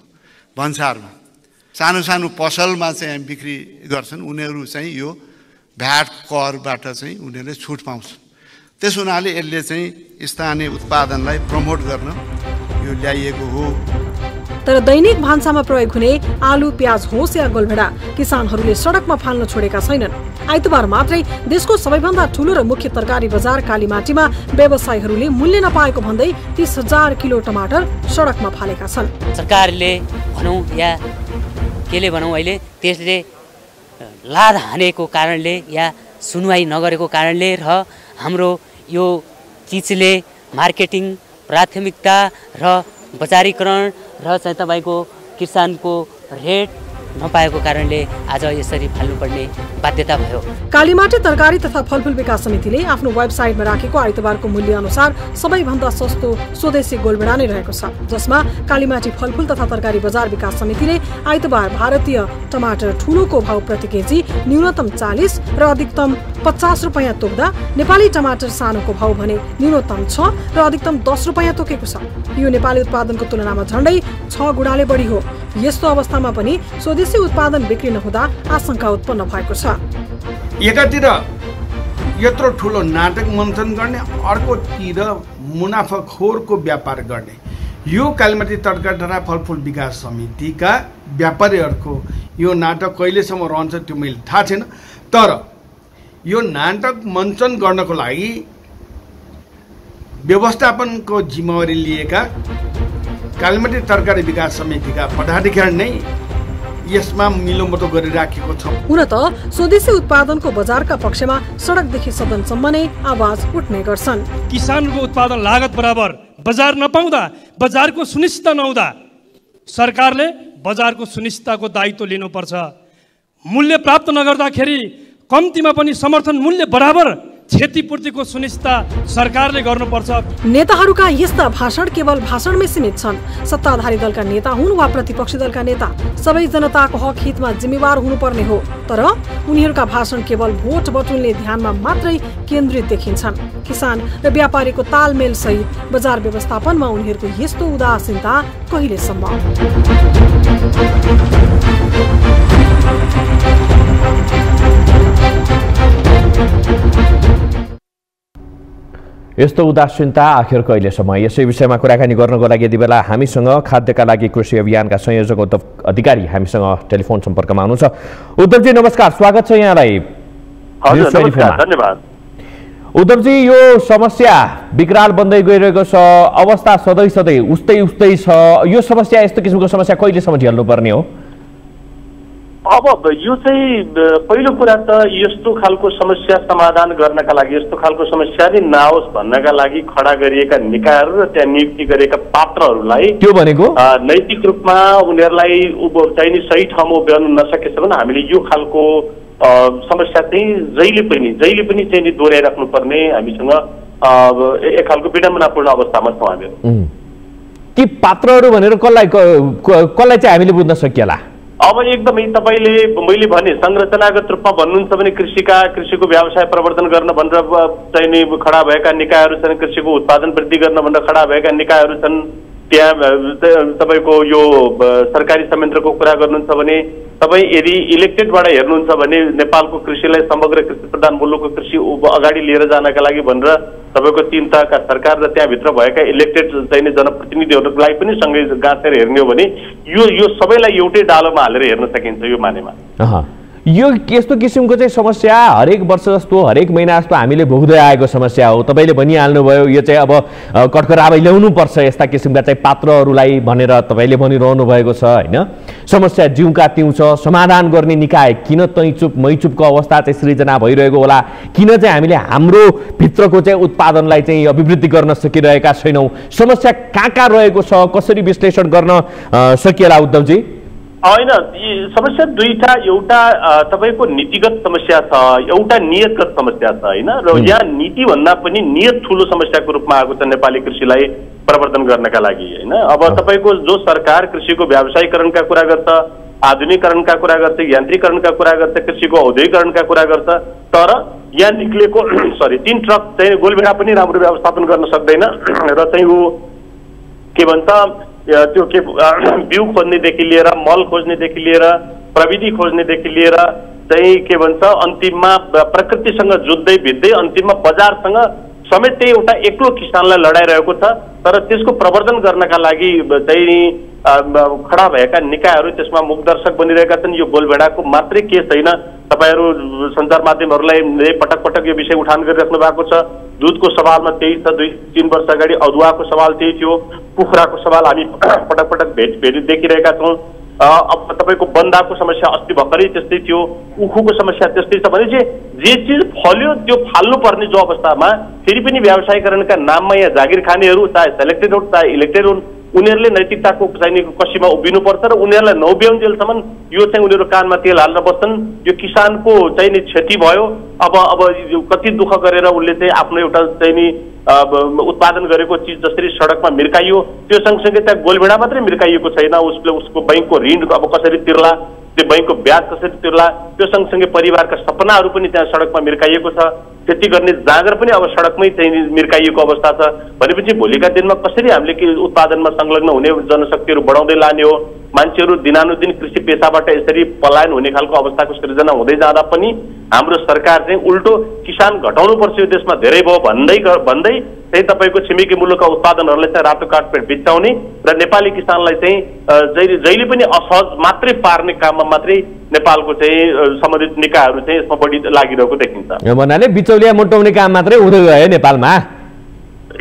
भन्सारमा सानो सानो पसलमा चाहिँ बिक्री गर्छन्। उनीहरू चाहिँ यो भ्याट करबाट चाहिँ उनीहरूले छुट पाउँछन्। त्यस हुनाले यसले चाहिँ स्थानीय उत्पादनलाई प्रमोट गर्न यो ल्याइएको हो। तर दैनिक भान्सामा प्रयोग हुने आलु प्याज होस् या गोलभेडा किसानहरूले सडकमा फाल्न छोडेका छैनन्। आइतबार मात्रै देशको सबैभन्दा ठुलो र मुख्य तरकारी बजार कालीमाटीमा व्यवसायीहरूले मूल्य नपाएको भन्दै तिस हजार किलो टमाटर सडकमा फालेका छन्। सरकारले भनौँ या केले भनौँ अहिले त्यसले लाद हानेको कारणले या सुनवाई नगरेको कारणले र हाम्रो यो चिजले मार्केटिङ प्राथमिकता र बजारीकरण र चाहिँ तपाईँको किसानको रेट नपाएको कारणले आज यसरी फाल्नुपर्ने बाध्यता भयो। कालीमाटी तरकारी तथा फलफुल विकास समितिले आफ्नो वेबसाइटमा राखेको आइतबारको मूल्य अनुसार सबैभन्दा सस्तो स्वदेशी गोलभेडा नै रहेको छ जसमा कालीमाटी फलफुल तथा तरकारी बजार विकास समितिले आइतबार भारतीय टमाटर ठुलोको भाव प्रति केजी न्यूनतम चालिस र अधिकतम पचास रुपियाँ तोक्दा नेपाली टमाटर सानोको भाव भने न्यूनतम छ र अधिकतम दस रुपियाँ तोकेको छ। यो नेपाली उत्पादनको तुलनामा झण्डै छ गुणाले बढी हो। यस्तो अवस्थामा पनि स्वदेशी उत्पादन बिक्री नहुँदा आशंका उत्पन्न भएको छ। एकातिर यत्रो ठुलो नाटक मन्थन गर्ने अर्कोतिर मुनाफाखोरको व्यापार गर्ने। यो कालीमाटी तड्का फलफुल विकास समितिका व्यापारीहरूको यो नाटक कहिलेसम्म रहन्छ त्यो मैले थाहा छैन। तर यो नाटक मञ्चन गर्नको लागि व्यवस्थापनको जिम्मेवारी लिएका कालीमाटी तरकारी विकास समितिका पदाधिकारी नै यसमा मिलोमतो गरिराखेको छ। हुन त स्वदेशी उत्पादनको बजारका पक्षमा सडकदेखि सदनसम्म नै आवाज उठ्ने गर्छन्। किसानको उत्पादन लागत बराबर बजार नपाउँदा बजारको सुनिश्चित नहुँदा सरकारले बजारको सुनिश्चितताको दायित्व लिनुपर्छ। मूल्य प्राप्त नगर्दाखेरि कम्तीमा पनि समर्थन मूल्य बराबर क्षतिपूर्तिको सुनिश्चितता सरकारले गर्नुपर्छ। नेताहरूका यस्ता भाषण केवल भाषणमै सीमित छन्। सत्ताधारी दलका नेता हुन् वा प्रतिपक्षी दलका नेता सबै जनताको हक हितमा जिम्मेवार हुनुपर्ने हो। तर उनीहरूका भाषण केवल भोट बटुल्ने ध्यानमा मात्रै केन्द्रित देखिन्छन्। किसान र व्यापारीको तालमेल सहित बजार व्यवस्थापनमा उनीहरूको यस्तो उदासीनता कहिलेसम्म? यस्तो उदासीनता आखिर कहिलेसम्म यसै विषयमा कुराकानी गर्नको लागि यति बेला हामीसँग खाद्यका लागि कृषि अभियानका संयोजक उद्धव अधिकारी हामीसँग टेलिफोन सम्पर्कमा हुनुहुन्छ। उद्धवजी नमस्कार। स्वागत छ यहाँलाई। हजुर न्युज 24 नमस्कार। मा। धन्यवाद। उद्धवजी यो समस्या विकराल बन्दै गइरहेको छ अवस्था सधैँ सधैँ उस्तै उस्तै छ। यो समस्या यस्तो किसिमको समस्या कहिलेसम्म झेल्नु पर्ने हो? अब यो चाहिँ पहिलो कुरा त यस्तो खालको समस्या समाधान गर्नका लागि यस्तो खालको समस्या नै नआओस् भन्नका लागि खडा गरिएका निकायहरू र त्यहाँ नियुक्ति गरिएका पात्रहरूलाई त्यो भनेको? नैतिक रूपमा उनीहरूलाई उभ चाहिने सही ठाउँमा उभ्याउनु नसकेसम्म हामीले यो खालको समस्या चाहिँ जहिले पनि जहिले पनि चाहिँ नि दोहोऱ्याइराख्नु पर्ने हामीसँग एक खालको विडम्बनापूर्ण अवस्थामा छौँ हामीहरू. ती पात्रहरू भनेर कसलाई कसलाई चाहिँ हामीले बुझ्न सकिएला? अब एकदमै तपाईँले मैले भने संरचनागत रूपमा भन्नुहुन्छ भने कृषिका कृषिको व्यवसाय प्रवर्धन गर्न भनेर चाहिने खडा भएका निकायहरू छन् कृषिको उत्पादन वृद्धि गर्न भनेर खडा भएका निकायहरू छन् त्यहाँ तपाईँको यो सरकारी संयन्त्रको कुरा गर्नुहुन्छ भने तपाईँ यदि इलेक्टेडबाट हेर्नुहुन्छ भने नेपालको कृषिलाई समग्र कृषि प्रधान मुलुकको कृषि अगाडि लिएर जानका लागि भनेर तपाईँको तिन तहका सरकार र त्यहाँभित्र भएका इलेक्टेड चाहिने जनप्रतिनिधिहरूलाई पनि सँगै गाँसेर हेर्ने हो भने यो यो सबैलाई एउटै डालोमा हालेर हेर्न सकिन्छ यो मानेमा। यो यस्तो किसिमको चाहिँ समस्या हरेक वर्ष जस्तो हरेक महिना जस्तो हामीले भोग्दै आएको समस्या हो। तपाईँले भनिहाल्नुभयो यो चाहिँ अब अ, कटकराबै ल्याउनुपर्छ यस्ता किसिमका चाहिँ पात्रहरूलाई भनेर तपाईँले भनिरहनु भएको छ होइन? समस्या जिउका तिउ छ समाधान गर्ने निकाय किन तैचुप मैचुपको अवस्था चाहिँ सृजना भइरहेको होला? किन चाहिँ हामीले हाम्रो भित्रको चाहिँ उत्पादनलाई चाहिँ अभिवृद्धि गर्न सकिरहेका छैनौँ? समस्या कहाँ कहाँ रहेको छ? कसरी विश्लेषण गर्न सकिएला उद्धवजी? होइन समस्या दुईटा एउटा तपाईँको नीतिगत समस्या छ एउटा नियतगत समस्या छ होइन? र यहाँ नीतिभन्दा पनि नियत ठुलो समस्याको रूपमा आएको छ नेपाली कृषिलाई प्रवर्धन गर्नका लागि होइन? अब तपाईँको जो सरकार कृषिको व्यावसायीकरणका कुरा गर्छ आधुनिकरणका कुरा गर्छ यान्त्रिकरणका कुरा गर्छ कृषिको औद्योगिकरणका कुरा गर्छ तर यहाँ निक्लेको [clears throat] सरी तिन ट्रक चाहिँ गोलभेडा पनि राम्रो व्यवस्थापन गर्न सक्दैन। [clears throat] र चाहिँ ऊ के भन्छ त्यो के बिउ खोज्नेदेखि लिएर मल खोज्नेदेखि लिएर प्रविधि खोज्नेदेखि लिएर चाहिँ के भन्छ अन्तिममा प्रकृतिसँग जुझ्दै भिज्दै अन्तिममा बजारसँग समेत त्यही एउटा एक्लो किसानलाई लडाइरहेको छ तर त्यसको प्रवर्धन गर्नका लागि चाहिँ खडा भएका निकायहरू त्यसमा मुखदर्शक बनिरहेका छन्। यो गोलभेडाको मात्रै केस होइन। तपाईँहरू सञ्चार माध्यमहरूलाई पटक पटक यो विषय उठान गरिराख्नु भएको छ। दुधको सवालमा त्यही छ। दुई तिन वर्ष अगाडि अदुवाको सवाल त्यही थियो। कुखुराको सवाल हामी पटक पटक भेट भेट देखिरहेका छौँ। अब तपाईँको बन्दाको समस्या अस्ति भर्खरै त्यस्तै थियो उखुको समस्या त्यस्तै छ भने चाहिँ जे चिज फल्यो त्यो फाल्नु पर्ने जो अवस्थामा फेरि पनि व्यवसायीकरणका नाममा यहाँ जागिर खानेहरू चाहे सेलेक्टेड हुन् चाहे इलेक्टेड हुन् उनीहरूले नैतिकताको चाहिँ कसीमा उभिनुपर्छ र उनीहरूलाई नउभ्याउन्जेलसम्म यो चाहिँ उनीहरू कानमा तेल हाल्न बस्छन्। यो किसानको चाहिँ नि क्षति भयो। अब अब कति दुःख गरेर उसले चाहिँ आफ्नो एउटा चाहिँ नि उत्पादन गरेको चिज जसरी सडकमा मिर्काइयो त्यो सँगसँगै त्यहाँ गोलभेडा मात्रै मिर्काइएको छैन। उसले उसको बैङ्कको ऋण अब कसरी तिर्ला त्यो बैङ्कको ब्याज कसरी तिर्ला त्यो सँगसँगै परिवारका सपनाहरू पनि त्यहाँ सडकमा मिर्काइएको छ। खेती गर्ने जाँगर पनि अब सडकमै चाहिँ मिर्काइएको अवस्था छ। भनेपछि भोलिका दिनमा कसरी हामीले के उत्पादनमा संलग्न हुने जनशक्तिहरू बढाउँदै लाने हो? मान्छेहरू दिनानुदिन कृषि पेसाबाट यसरी पलायन हुने खालको अवस्थाको सृजना हुँदै जाँदा पनि हाम्रो सरकार चाहिँ उल्टो किसान घटाउनुपर्छ यो देशमा धेरै भयो भन्दै भन्दै चाहिँ तपाईँको छिमेकी मुलुकका उत्पादनहरूलाई चाहिँ रातो कार्पेट बिचाउने र नेपाली किसानलाई चाहिँ जहिले जहिले पनि असहज मात्रै पार्ने काममा मात्रै नेपालको चाहिँ सम्बन्धित निकायहरू चाहिँ यसमा बढी लागिरहेको देखिन्छ। भन्नाले बिचौलिया मोटाउने काम मात्रै हुँदै गयो नेपालमा।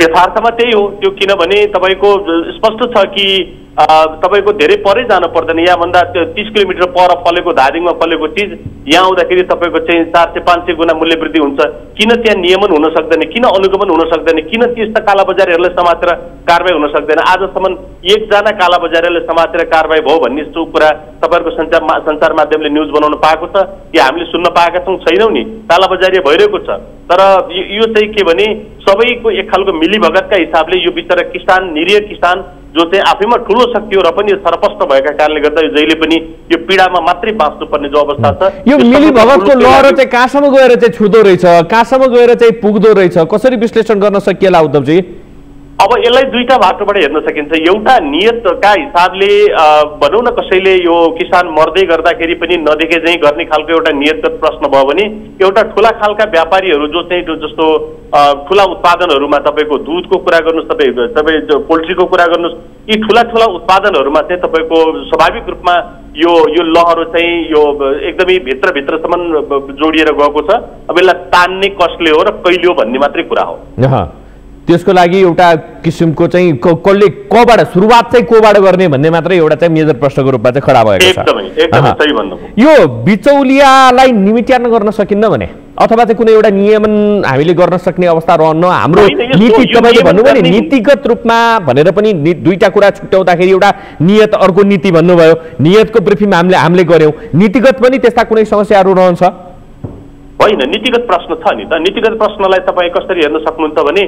यथार्थमा त्यही हो त्यो किनभने तपाईँको स्पष्ट छ कि तपाईँको धेरै परै जानु पर्दैन। यहाँभन्दा त्यो तिस किलोमिटर पर फलेको धादिङमा फलेको चिज यहाँ आउँदाखेरि तपाईँको चाहिँ चार सय पाँच सय गुणा मूल्य वृद्धि हुन्छ। किन त्यहाँ नियमन हुन सक्दैन किन अनुगमन हुन सक्दैन किन त्यस्ता कालाबजारीहरूलाई समातेर कारवाही हुन सक्दैन? आजसम्म एकजना कालाबजारीले समातेर कारवाही भयो भन्ने सो कुरा तपाईँहरूको सञ्चार सञ्चार माध्यमले न्युज बनाउन पाएको छ या हामीले सुन्न पाएका छौँ? छैनौँ नि। कालाबजारी भइरहेको छ। तर यो चाहिँ के भने सबैको एक खालको मिलीभगतका हिसाबले यो बिचरा किसान निरीह किसान जो चाहिँ आफैमा ठुलो शक्ति हो र पनि यो सरपष्ट भएका कारणले गर्दा यो जहिले पनि यो पीडामा मात्रै बाँच्नुपर्ने जो अवस्था छ यो यो मिली समग्र भगतको मुलुककै लहरो चाहिँ कहाँसम्म गएर चाहिँ छुँदो रहेछ? कहाँसम्म गएर चाहिँ पुग्दो रहेछ? कसरी विश्लेषण गर्न सकिएला उद्धवजी? अब यसलाई दुईटा बाटोबाट हेर्न सकिन्छ। एउटा नियतका हिसाबले भनौँ न कसैले यो किसान मर्दै गर्दाखेरि पनि नदेखे चाहिँ गर्ने खालको एउटा नियतगत प्रश्न भयो भने एउटा ठुला खालका व्यापारीहरू जो चाहिँ जस्तो ठुला उत्पादनहरूमा तपाईँको दुधको कुरा गर्नुहोस् तपाईँ तपाईँ पोल्ट्रीको कुरा गर्नुहोस् यी ठुला ठुला उत्पादनहरूमा चाहिँ तपाईँको स्वाभाविक रूपमा यो यो लहरो चाहिँ यो एकदमै भित्रभित्रसम्म जोडिएर गएको छ। अब यसलाई तान्ने कसले हो र कहिले हो भन्ने मात्रै कुरा हो। त्यसको लागि एउटा किसिमको चाहिँ कसले कबाट सुरुवात चाहिँ कोबाट गर्ने भन्ने मात्रै एउटा चाहिँ मेजर प्रश्नको रूपमा चाहिँ खडा भएको छ। यो बिचौलियालाई निमिट्यान गर्न सकिन्न भने अथवा चाहिँ कुनै एउटा नियमन हामीले गर्न सक्ने अवस्था रहन्न हाम्रो नीति तपाईँले भन्नुभयो नि नीतिगत रूपमा भनेर पनि दुईटा कुरा छुट्याउँदाखेरि एउटा नियत अर्को नीति भन्नुभयो। नियतको ब्रिफिङ हामीले हामीले गऱ्यौँ। नीतिगत पनि त्यस्ता कुनै समस्याहरू रहन्छ। होइन नीतिगत प्रश्न छ नि त। नीतिगत प्रश्नलाई तपाईँ कसरी हेर्न सक्नुहुन्छ भने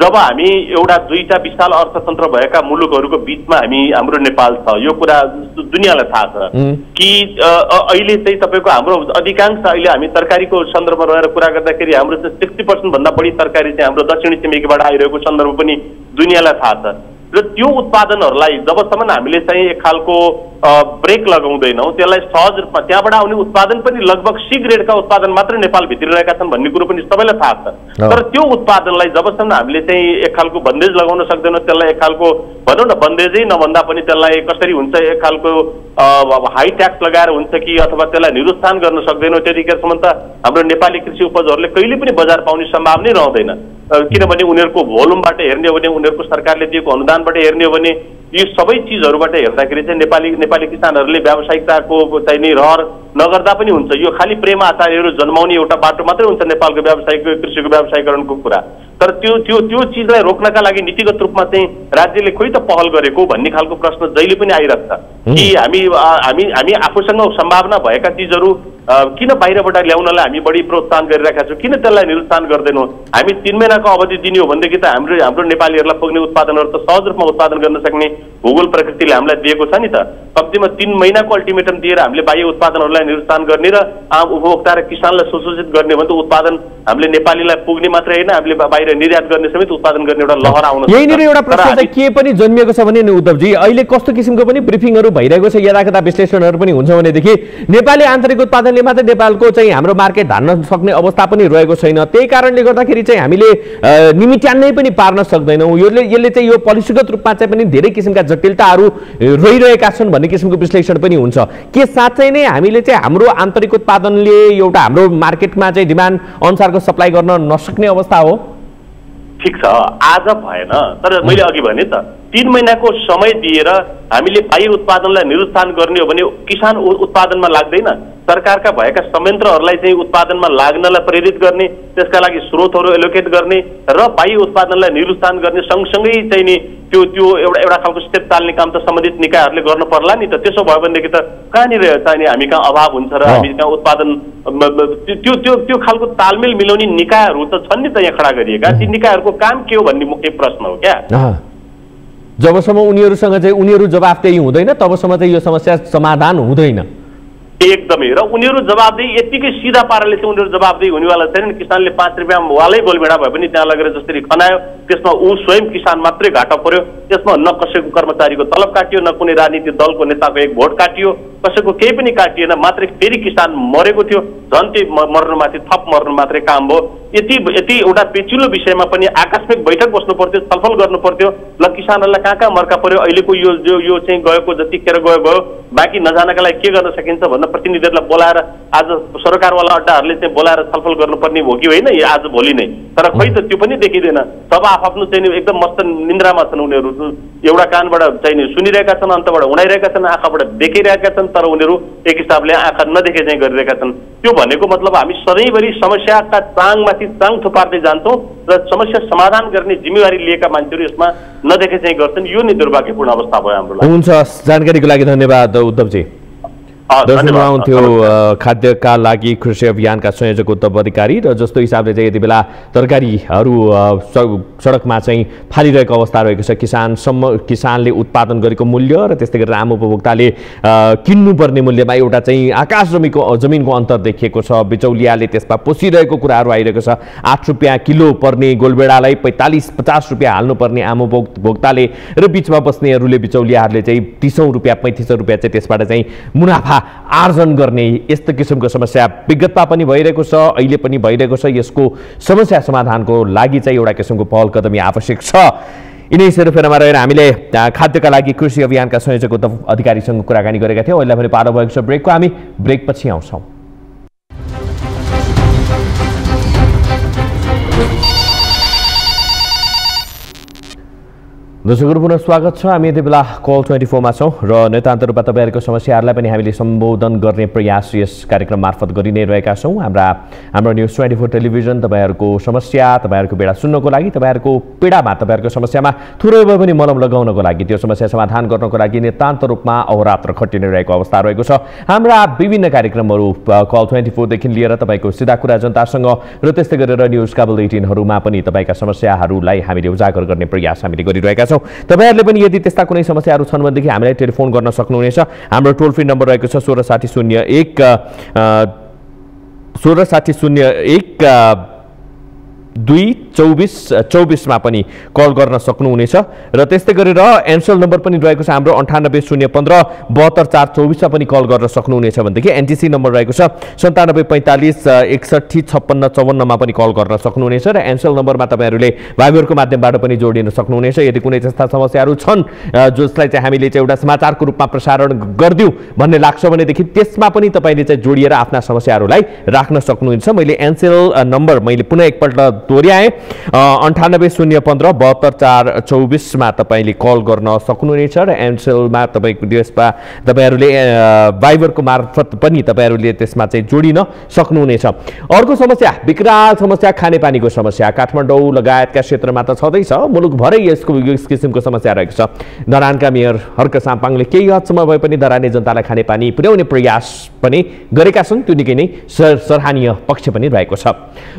जब हामी एउटा दुईटा विशाल अर्थतन्त्र भएका मुलुकहरूको बिचमा हामी हाम्रो नेपाल छ यो कुरा दुनियाँलाई थाहा छ। कि अहिले चाहिँ तपाईँको हाम्रो अधिकांश अहिले हामी तरकारीको सन्दर्भमा रहेर कुरा गर्दाखेरि हाम्रो चाहिँ सिक्सटी पर्सेन्ट भन्दा बढी तरकारी चाहिँ हाम्रो दक्षिणी छिमेकीबाट आइरहेको सन्दर्भ पनि दुनियाँलाई थाहा छ। र त्यो उत्पादनहरूलाई जबसम्म हामीले चाहिँ एक खालको ब्रेक लगाउँदैनौँ त्यसलाई सहज रूपमा त्यहाँबाट आउने उत्पादन पनि लगभग सी ग्रेडका उत्पादन मात्रै नेपालभित्र रहेका छन् भन्ने कुरो पनि सबैलाई थाहा छ। तर त्यो उत्पादनलाई जबसम्म हामीले चाहिँ एक खालको बन्देज लगाउन सक्दैनौँ त्यसलाई एक खालको भनौँ न बन्देजै नभन्दा पनि त्यसलाई कसरी हुन्छ एक खालको हाई ट्याक्स लगाएर हुन्छ कि अथवा त्यसलाई निरुत्थान गर्न सक्दैनौँ त्यतिखेरसम्म त हाम्रो नेपाली कृषि उपजहरूले कहिले पनि बजार पाउने सम्भावनै रहँदैन अ, किनभने उनीहरूको भोल्युमबाट हेर्ने हो भने उनीहरूको सरकारले दिएको अनुदानबाट हेर्ने हो भने यी सबै चिजहरूबाट हेर्दाखेरि चाहिँ नेपाली नेपाली किसानहरूले व्यावसायिकताको चाहिँ नि रहर नगर्दा पनि हुन्छ। यो खालि प्रेम आचार्यहरू जन्माउने एउटा बाटो मात्रै हुन्छ नेपालको व्यावसायिक कृषिको व्यावसायीकरणको कुरा। तर त्यो त्यो त्यो चिजलाई रोक्नका लागि नीतिगत रूपमा चाहिँ राज्यले खोइ त पहल गरेको भन्ने खालको प्रश्न जहिले पनि आइरहेको छ कि हामी हामी हामी आफूसँग सम्भावना भएका चिजहरू किन बाहिरबाट ल्याउनलाई हामी बढी प्रोत्साहन गरिरहेका छौँ? किन त्यसलाई निरुत्साहन गर्दैनौँ? हामी तिन महिनाको अवधि दिने हो भनेदेखि त हाम्रो हाम्रो नेपालीहरूलाई पुग्ने उत्पादनहरू त सहज रूपमा उत्पादन गर्न सक्ने भूगोल प्रकृतिले हामीलाई दिएको छ नि त। कम्तीमा तिन महिनाको अल्टिमेटम दिएर हामीले बाह्य उत्पादनहरूलाई निरुत्साहन गर्ने र आम उपभोक्ता र किसानलाई सुसूचित गर्ने भने त उत्पादन हामीले नेपालीलाई पुग्ने मात्रै होइन हामीले बा- बाहिर निर्यात गर्ने समेत उत्पादन गर्ने एउटा लहर आउन। यहीँनिर एउटा प्रश्न चाहिँ के पनि जन्मिएको छ भने उद्धवजी। अहिले कस्तो किसिमको पनि ब्रिफिङहरू भइरहेको छ यदाकदा विश्लेषणहरू पनि हुन्छ भनेदेखि नेपाली आन्तरिक उत्पादनले मात्रै नेपालको चाहिँ हाम्रो मार्केट धान्न सक्ने अवस्था पनि रहेको छैन। त्यही कारणले गर्दाखेरि चाहिँ हामीले निमिट्यान्नै पनि पार्न सक्दैनौँ। यसले यसले चाहिँ यो पोलिसीगत रूपमा चाहिँ पनि धेरै किसिमका जटिलताहरू रहिरहेका छन् भन्ने किसिमको विश्लेषण पनि हुन्छ। के साँच्चै नै हामीले चाहिँ हाम्रो आन्तरिक उत्पादनले एउटा हाम्रो मार्केटमा चाहिँ डिमान्ड अनुसारको सप्लाई गर्न नसक्ने अवस्था हो? ठिक छ आज भएन तर मैले अघि भने त। तिन महिनाको समय दिएर हामीले बाह्य उत्पादनलाई निरुत्थान गर्ने हो भने किसान उत्पादनमा लाग्दैन। सरकारका भएका संयन्त्रहरूलाई चाहिँ उत्पादनमा लाग्नलाई प्रेरित गर्ने त्यसका लागि स्रोतहरू एलोकेट गर्ने र बाह्य उत्पादनलाई निरुत्थान गर्ने सँगसँगै चाहिँ नि त्यो त्यो एउटा एउटा खालको स्टेप चाल्ने काम त सम्बन्धित निकायहरूले गर्नु पर्ला नि त। त्यसो भयो भनेदेखि त कहाँनिर चाहिँ हामी कहाँ अभाव हुन्छ र। हामी कहाँ उत्पादन त्यो- त्यो त्यो खालको तालमेल मिलाउने निकायहरू त छन् नि त यहाँ खडा गरिएका। ती निकायहरूको काम के हो भन्ने मुख्य प्रश्न हो क्या। जबसम्म उनीहरूसँग चाहिँ उनीहरू जवाफदेही हुँदैन तबसम्म चाहिँ यो समस्या समाधान हुँदैन। एकदमै। र उनीहरू जवाबदेही यत्तिकै सिधा पाराले चाहिँ उनीहरू जवाबदेही हुनेवाला छैनन्। किसानले पाँच रुपियाँ वालै गोलभेडा भए पनि त्यहाँ लगेर जसरी खनायो त्यसमा ऊ स्वयं किसान मात्रै घाटा पर्यो। त्यसमा न कसैको कर्मचारीको तलब काटियो न कुनै राजनीतिक दलको नेताको एक भोट काटियो। कसैको केही पनि काटिएन मात्रै फेरि किसान मरेको थियो। झन् त्यो म- मर्नुमाथि थप मर्नु मात्रै काम भयो। यति यति एउटा पेचिलो विषयमा पनि आकस्मिक बैठक बस्नु पर्थ्यो छलफल गर्नु पर्थ्यो ल किसानहरूलाई कहाँ कहाँ मर्का पर्यो? अहिलेको यो जो यो चाहिँ गएको जतिखेर गयो गयो बाँकी नजानका लागि के गर्न सकिन्छ भन्दा प्रतिनिधिहरूलाई बोलाएर आज सरकारवाला अड्डाहरूले चाहिँ बोलाएर छलफल गर्नुपर्ने हो कि होइन? यो आज भोलि नै। तर खोइ त त्यो पनि देखिँदैन। सब आफ्नो चाहिँ एकदम मस्त निन्द्रामा छन् उनीहरू। एउटा कानबाट चाहिँ सुनिरहेका छन् अन्तबाट उडाइरहेका छन् आँखाबाट देखिरहेका छन् तर उनीहरू एक हिसाबले आँखा नदेखे चाहिँ गरिरहेका छन्। त्यो भनेको मतलब हामी सधैँभरि समस्याका चाङमाथि चाङ थुपार्दै जान्छौँ र समस्या समाधान गर्ने जिम्मेवारी लिएका मान्छेहरू यसमा नदेखे चाहिँ गर्छन्। यो नै दुर्भाग्यपूर्ण अवस्था भयो हाम्रो हुन्छ जानकारीको लागि धन्यवाद उद्धवजी। दर्शनमा धन्यवाद। हुन्थ्यो अ, खाद्यका लागि कृषि अभियानका संयोजक उद्धव अधिकारी र जस्तो हिसाबले चाहिँ यति बेला तरकारीहरू सडकमा चाहिँ फालिरहेको अवस्था रहेको छ। किसानसम्म किसानले उत्पादन गरेको मूल्य र त्यस्तै गरेर आम उपभोक्ताले किन्नुपर्ने मूल्यमा एउटा चाहिँ आकाश जमीको जमिनको अन्तर देखिएको छ। बिचौलियाले त्यसमा पोसिरहेको कुराहरू आइरहेको छ। आठ रुपियाँ किलो पर्ने गोलबेडालाई पैँतालिस पचास रुपियाँ हाल्नुपर्ने आम उपभोक- भोक्ताले र बिचमा बस्नेहरूले बिचौलियाहरूले चाहिँ तिसौँ रुपियाँ पैँतिसौँ रुपियाँ चाहिँ त्यसबाट चाहिँ मुनाफा आर्जन गर्ने यस्तो किसिमको समस्या विगतमा पनि भइरहेको छ अहिले पनि भइरहेको छ। यसको समस्या समाधानको लागि चाहिँ एउटा किसिमको पहल कदमी आवश्यक छ। यिनै सेरोफेरोमा रहेर हामीले खाद्यका लागि कृषि अभियानका संयोजक उद्धव अधिकारीसँग कुराकानी गरेका थियौँ। अहिले भने पालो भएको छ ब्रेकको हामी ब्रेकपछि आउँछौँ। दर्शकहरू पुनः स्वागत छ। हामी यति बेला कल ट्वेन्टी फोरमा छौँ र नेतान्तर रूपमा तपाईँहरूको समस्याहरूलाई पनि हामीले सम्बोधन गर्ने प्रयास यस कार्यक्रम मार्फत गरि नै रहेका छौँ। हाम्रा हाम्रो न्युज ट्वेन्टी फोर टेलिभिजन तपाईँहरूको समस्या तपाईँहरूको पीडा सुन्नको लागि तपाईँहरूको पीडामा तपाईँहरूको समस्यामा थोरै भए पनि मलम लगाउनको लागि त्यो समस्या समाधान गर्नको लागि नितान्त रूपमा अहोरात्र खटिने रहेको अवस्था रहेको छ। हाम्रा विभिन्न कार्यक्रमहरू कल ट्वेन्टी फोरदेखि लिएर तपाईँको सिधा कुरा जनतासँग र त्यस्तै गरेर न्युज काबल एटिनहरूमा पनि तपाईँका समस्याहरूलाई हामीले उजागर गर्ने प्रयास हामीले गरिरहेका छौँ। तपाईँहरूले पनि यदि त्यस्ता कुनै समस्याहरू छन् भनेदेखि हामीलाई टेलिफोन गर्न सक्नुहुनेछ। हाम्रो टोल फ्री नम्बर रहेको छ सोह्र साठी शून्य एक सोह्र साठी शून्य एक दुई चौबिस चौबिसमा पनि कल गर्न सक्नुहुनेछ। र त्यस्तै गरेर एनसेल नम्बर पनि रहेको छ हाम्रो अन्ठानब्बे शून्य पन्ध्र बहत्तर चार चौबिसमा पनि कल गर्न सक्नुहुनेछ भनेदेखि एनटिसी नम्बर रहेको छ। सन्तानब्बे पैँतालिस एकसट्ठी छप्पन्न चौवन्नमा पनि कल गर्न सक्नुहुनेछ र एनसेल नम्बरमा तपाईँहरूले भाइबरको माध्यमबाट पनि जोडिन सक्नुहुनेछ। यदि कुनै त्यस्ता समस्याहरू छन् जसलाई चाहिँ हामीले चाहिँ एउटा समाचारको रूपमा प्रसारण गरिदिउँ भन्ने लाग्छ भनेदेखि त्यसमा पनि तपाईँले चाहिँ जोडिएर आफ्ना समस्याहरूलाई राख्न सक्नुहुन्छ। मैले एनसेल नम्बर मैले पुनः एकपल्ट अ, अन्ठानब्बे शून्य पन्ध्र बहत्तर चार चौबिसमा तपाईँले कल गर्न सक्नुहुनेछ र एनसेलमा तपाईँको त्यसमा तपाईँहरूले अ, भाइबरको मार्फत पनि तपाईँहरूले त्यसमा चाहिँ जोडिन सक्नुहुनेछ। अर्को समस्या विकराल समस्या खानेपानीको समस्या। काठमाडौँ लगायतका क्षेत्रमा त छँदैछ मुलुकभरै यसको यस किसिमको समस्या रहेको छ। धरानका मेयर हर्क साम्पाङले केही हदसम्म भए पनि धरानी जनतालाई खानेपानी पुर्याउने प्रयास पनि गरेका छन्। त्यो निकै नै सर सराहनीय पक्ष पनि रहेको छ।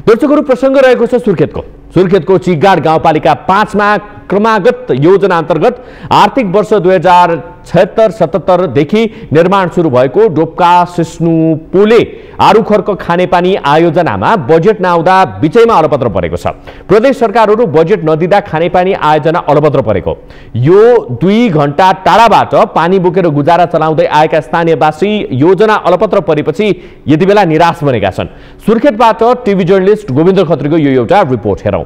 दर्शकहरू प्रसङ्ग रहेको छ सुर्खेतको। सुर्खेतको चिगाड गाउँपालिका पाँचमा क्रमागत योजना अन्तर्गत आर्थिक वर्ष दुई हजार छत्तर सतहत्तरदेखि निर्माण सुरु भएको डोप्का सिस्नु पुले आरुखर्क खानेपानी आयोजनामा बजेट नआउँदा बिचैमा अलपत्र परेको छ। प्रदेश सरकारहरू बजेट नदिँदा खानेपानी आयोजना अलपत्र परेको। यो दुई घन्टा टाढाबाट पानी बोकेर गुजारा चलाउँदै आएका स्थानीयवासी योजना अलपत्र परेपछि यति बेला निराश बनेका छन्। सुर्खेतबाट टिभी जर्नलिस्ट गोविन्द खत्रीको यो एउटा रिपोर्ट हेरौँ।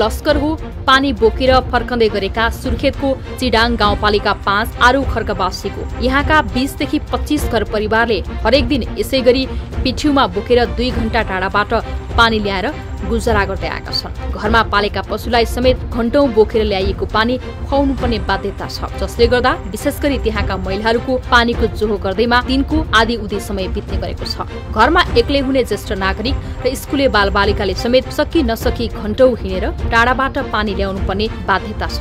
लस्कर हो पानी बोकेर फर्कँदै गरेका सुर्खेतको चिडाङ गाउँपालिका पाँच आरु खर्कवासीको यहाँका बिसदेखि पच्चिस घर परिवारले हरेक दिन यसै गरी पिठ्यूमा बोकेर दुई घण्टा टाढाबाट पानी ल्याएर गुजारा गर्दै आएका छन्। घरमा पालेका पशुलाई समेत घण्टौं बोकेर ल्याइएको पानी खुवाउनु पर्ने बाध्यता छ जसले गर्दा विशेष गरी त्यहाँका महिलाहरूको पानीको जोहो गर्दैमा दिनको आधी उधी समय बित्ने गरेको छ। घरमा एक्लै हुने ज्येष्ठ नागरिक र स्कुले बालबालिकाले समेत सकि नसकी घण्टौं हिँडेर टाढाबाट पानी ल्याउनु पर्ने बाध्यता छ।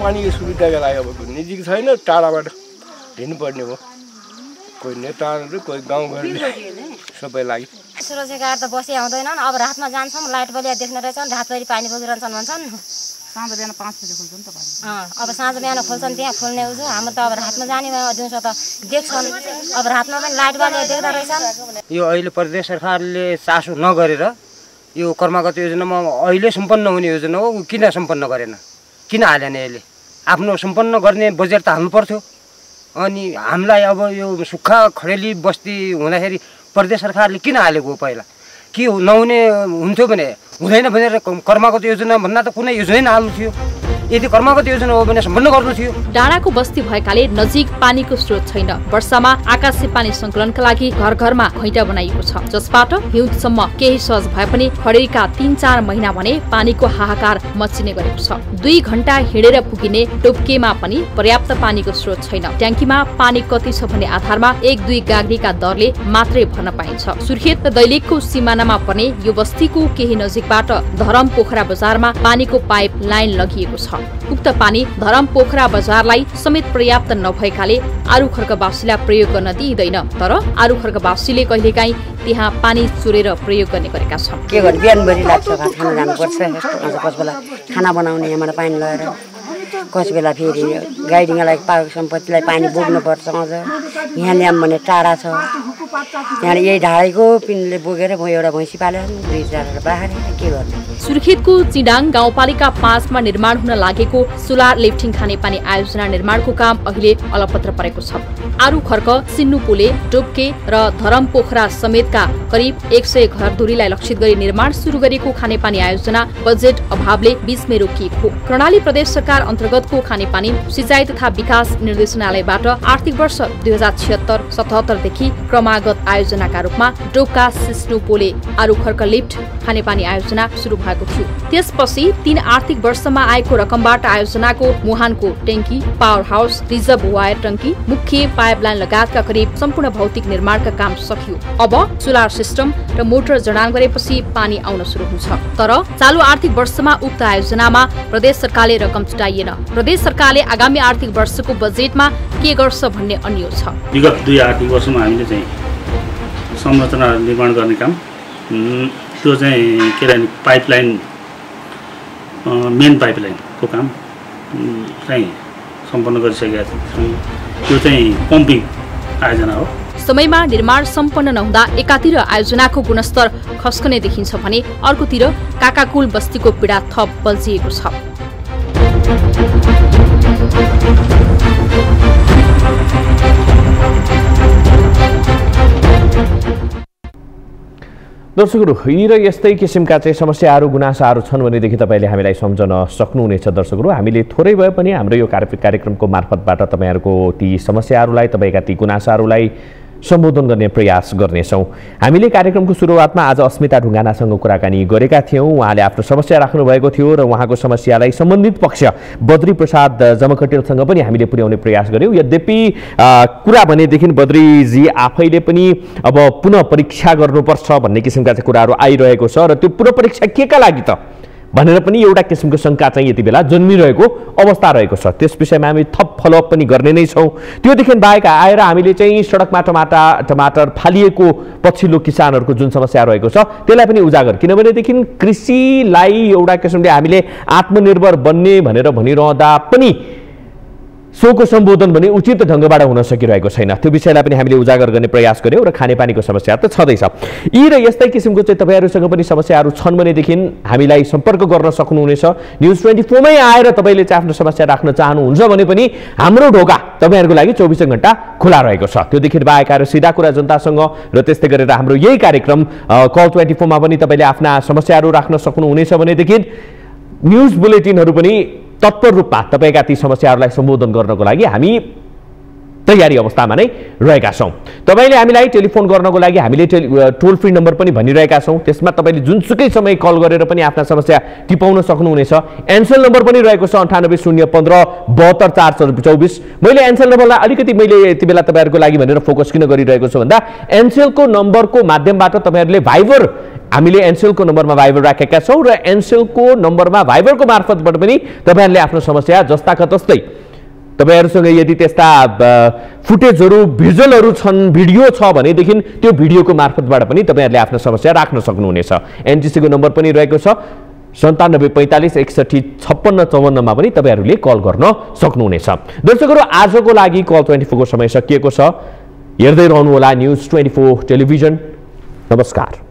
पानीको सुविधाको लागि अब नजिक छैन टाढाबाट हिँड्नुपर्ने हो। कोही नेताहरू कोही गाउँघरले सबै लागि। सुरक्षा गार्ड त बसी आउँदैनन् अब रातमा जान्छौँ लाइट बलिया देख्ने रहेछन् रातभरि पानी बोकिरहन्छन् भन्छन्। साँझ बिहान पाँच बजी खोल्छ नि त पानी। अँ, अब साँझ बिहान खोल्छन् त्यहाँ खोल्ने उजु। हाम्रो त अब रातमा जाने भयो दिउँसो त देख्छन्। अब रातमा पनि लाइट बलिया देख्दो रहेछन्। यो अहिले प्रदेश सरकारले चासो नगरेर यो कर्मागत योजनामा अहिले सम्पन्न हुने योजना हो ऊ किन सम्पन्न गरेन? किन हालेन यसले आफ्नो सम्पन्न गर्ने बजेट त हाल्नु पर्थ्यो अनि हामीलाई अब यो सुक्खा खडेली बस्ती हुँदाखेरि प्रदेश सरकारले किन हालेको पहिला? के नहुने हुन्थ्यो भने हुँदैन भनेर कर्मागत योजना भन्दा त कुनै योजनै नहाल्नु थियो। यदि कर्मागत योजना हो भने सम्पन्न गर्नु थियो। डाँडाको बस्ती भएकाले नजिक पानीको स्रोत छैन। वर्षामा आकाशे पानी सङ्कलनका लागि घर घरमा घैँटा बनाइएको छ। जसबाट हिउँदसम्म केही सहज भए पनि खडेरीका तीन चार महिना भने पानीको हाहाकार मचिने गरेको छ। दुई घण्टा हिँडेर पुगिने डोब्केमा पनि पर्याप्त पानीको स्रोत छैन। ट्याङ्कीमा पानी कति छ भन्ने आधारमा एक दुई गाग्रीका दरले मात्रै भर्न पाइन्छ। सुर्खेत र दैलेखको सिमानामा पर्ने यो बस्तीको केही नजिकबाट धरम पोखरा बजारमा पानीको पाइप लाइन लगिएको छ। उक्त पानी धरम पोखरा बजारलाई समेत पर्याप्त नभएकाले आरु खर्कवासीलाई प्रयोग गर्न दिइँदैन। तर आरु खर्कवासीले कहिलेकाहीँ त्यहाँ पानी चोरेर प्रयोग गर्ने गरेका छन्। के गर्नु? बिहानभरि लाग्छ खान जानुपर्छ कस बेला खाना बनाउने यहाँबाट पानी लगेर कस बेला फेरि गाई ढिङ्गालाई पाएको सम्पत्तिलाई पानी बोक्नुपर्छ अझ। यहाँ ल्याऊँ भने टाढा छ। त्यहाँबाट यही ढाडेको पिनले बोकेर म एउटा भैँसी पालेर बाखेर के गर्ने? सुर्खेतको चिडाङ गाउँपालिका पाँचमा निर्माण हुन लागेको सोलर लिफ्टिङ खानेपानी आयोजना निर्माणको काम अहिले अलपत्र परेको छ। आरु खर्क सिन्नु पुले डोब्के र धरम पोखरा समेतका करिब एक सय घरधुरीलाई लक्षित गरी निर्माण सुरु गरेको खानेपानी आयोजना बजेट अभावले बीचमै रोकिएको हो कर्णाली प्रदेश सरकार अन्तर्गतको खानेपानी सिंचाई तथा विकास निर्देशनालयबाट आर्थिक वर्ष दुई हजार छिहत्तर सतहत्तरदेखि क्रमागत आयोजनाका रूपमा डोका सिस्नु पोले आरु खर्क लिफ्ट खानेपानी आयोजना सुरु भएको थियो। त्यसपछि तीन आर्थिक वर्षमा आएको रकमबाट आयोजनाको मुहानको ट्याङ्की पावर हाउस रिजर्भ वायर टङ्की मुख्य पाइपलाइन लगायतका करिब सम्पूर्ण भौतिक निर्माणका काम सकियो। अब सोलर सिस्टम र मोटर जडान गरेपछि पानी आउन सुरु हुन्छ। तर चालु आर्थिक वर्षमा उक्त आयोजनामा प्रदेश सरकारले रकम छुटाइएन। प्रदेश सरकारले आगामी आर्थिक वर्षको बजेटमा के गर्छ भन्ने अन्य छ। विगत दुई आर्थिक वर्षमा हामीले चाहिँ संरचना निर्माण गर्ने काम। त्यो चाहिँ के अरे पाइपलाइन मेन पाइपलाइनको काम चाहिँ सम्पन्न गरिसकेका छौँ। त्यो चाहिँ पम्पिङ आयोजना हो। समयमा निर्माण सम्पन्न नहुँदा एकातिर आयोजनाको गुणस्तर खस्कने देखिन्छ भने अर्कोतिर काकाकुल बस्तीको पीडा थप बल्झिएको छ। दर्शकहरू यी र यस्तै किसिमका चाहिँ समस्याहरू गुनासाहरू छन् भनेदेखि तपाईँले हामीलाई सम्झन सक्नुहुनेछ। दर्शकहरू हामीले थोरै भए पनि हाम्रो यो कार्य कार्यक्रमको मार्फतबाट तपाईँहरूको ती समस्याहरूलाई तपाईँका ती गुनासाहरूलाई सम्बोधन गर्ने प्रयास गर्नेछौँ। हामीले कार्यक्रमको सुरुवातमा आज अस्मिता ढुङ्गानासँग कुराकानी गरेका थियौँ। उहाँले आफ्नो समस्या राख्नुभएको थियो र उहाँको समस्यालाई सम्बन्धित पक्ष बद्री प्रसाद जमकटेलसँग पनि हामीले पुर्याउने प्रयास गऱ्यौँ यद्यपि कुरा भनेदेखि बद्रीजी आफैले पनि अब पुनः परीक्षा गर्नुपर्छ भन्ने किसिमका चाहिँ कुराहरू आइरहेको छ र त्यो पुनः परीक्षा के का लागि त? भनेर पनि एउटा किसिमको शङ्का चाहिँ यति बेला जन्मिरहेको अवस्था रहेको छ। त्यस विषयमा हामी थप फलोअप पनि गर्ने नै छौँ। त्योदेखि बाहेक आएर हामीले चाहिँ सडकमा टमाटर टमाटर फालिएको पछिल्लो किसानहरूको जुन समस्या रहेको छ त्यसलाई पनि उजागर। किनभनेदेखि कृषिलाई एउटा किसिमले हामीले आत्मनिर्भर बन्ने भनेर भनिरहँदा पनि सोको सम्बोधन भने उचित ढङ्गबाट हुन सकिरहेको छैन। त्यो विषयलाई पनि हामीले उजागर गर्ने प्रयास गऱ्यौँ र खानेपानीको समस्या त छँदैछ। यी र यस्तै किसिमको चाहिँ तपाईँहरूसँग पनि समस्याहरू छन् भनेदेखि हामीलाई सम्पर्क गर्न सक्नुहुनेछ। न्युज ट्वेन्टी फोरमै आएर तपाईँले चाहिँ आफ्नो समस्या राख्न चाहनुहुन्छ भने पनि हाम्रो ढोका तपाईँहरूको लागि चौबिसै घन्टा खुला रहेको छ। त्योदेखि बाहेक आएर सिधा कुरा जनतासँग र त्यस्तै गरेर हाम्रो यही कार्यक्रम कल ट्वेन्टी फोरमा पनि तपाईँले आफ्ना समस्याहरू राख्न सक्नुहुनेछ भनेदेखि न्युज बुलेटिनहरू पनि तत्पर रूपमा तपाईँका ती समस्याहरूलाई सम्बोधन गर्नको लागि हामी तयारी अवस्थामा नै रहेका छौँ। तपाईँले हामीलाई टेलिफोन गर्नको लागि हामीले टेलि टोल फ्री नम्बर पनि भनिरहेका छौँ। त्यसमा तपाईँले जुनसुकै समय कल गरेर पनि आफ्ना समस्या टिपाउन सक्नुहुनेछ। एन्सेल नम्बर पनि रहेको छ अन्ठानब्बे शून्य पन्ध्र बहत्तर चार सौ चौबिस। मैले एन्सेल नम्बरलाई अलिकति मैले यति बेला तपाईँहरूको लागि भनेर फोकस किन गरिरहेको छु भन्दा एन्सेलको नम्बरको माध्यमबाट तपाईँहरूले भाइबर हामीले एनसेलको नम्बरमा भाइबर राखेका छौँ र एनसेलको नम्बरमा भाइबरको मार्फतबाट पनि तपाईँहरूले आफ्नो समस्या जस्ताका तस्तै तपाईँहरूसँग यदि त्यस्ता फुटेजहरू भिजुअलहरू छन् भिडियो छ भनेदेखि त्यो भिडियोको मार्फतबाट पनि तपाईँहरूले आफ्नो समस्या राख्न सक्नुहुनेछ। एनजिसीको नम्बर पनि रहेको छ। सन्तानब्बे पैँतालिस एकसठी छप्पन्न चौवन्नमा पनि तपाईँहरूले कल गर्न सक्नुहुनेछ। दर्शकहरू आजको लागि कल ट्वेन्टी फोरको समय सकिएको छ। हेर्दै रहनुहोला न्युज ट्वेन्टी फोर टेलिभिजन। नमस्कार।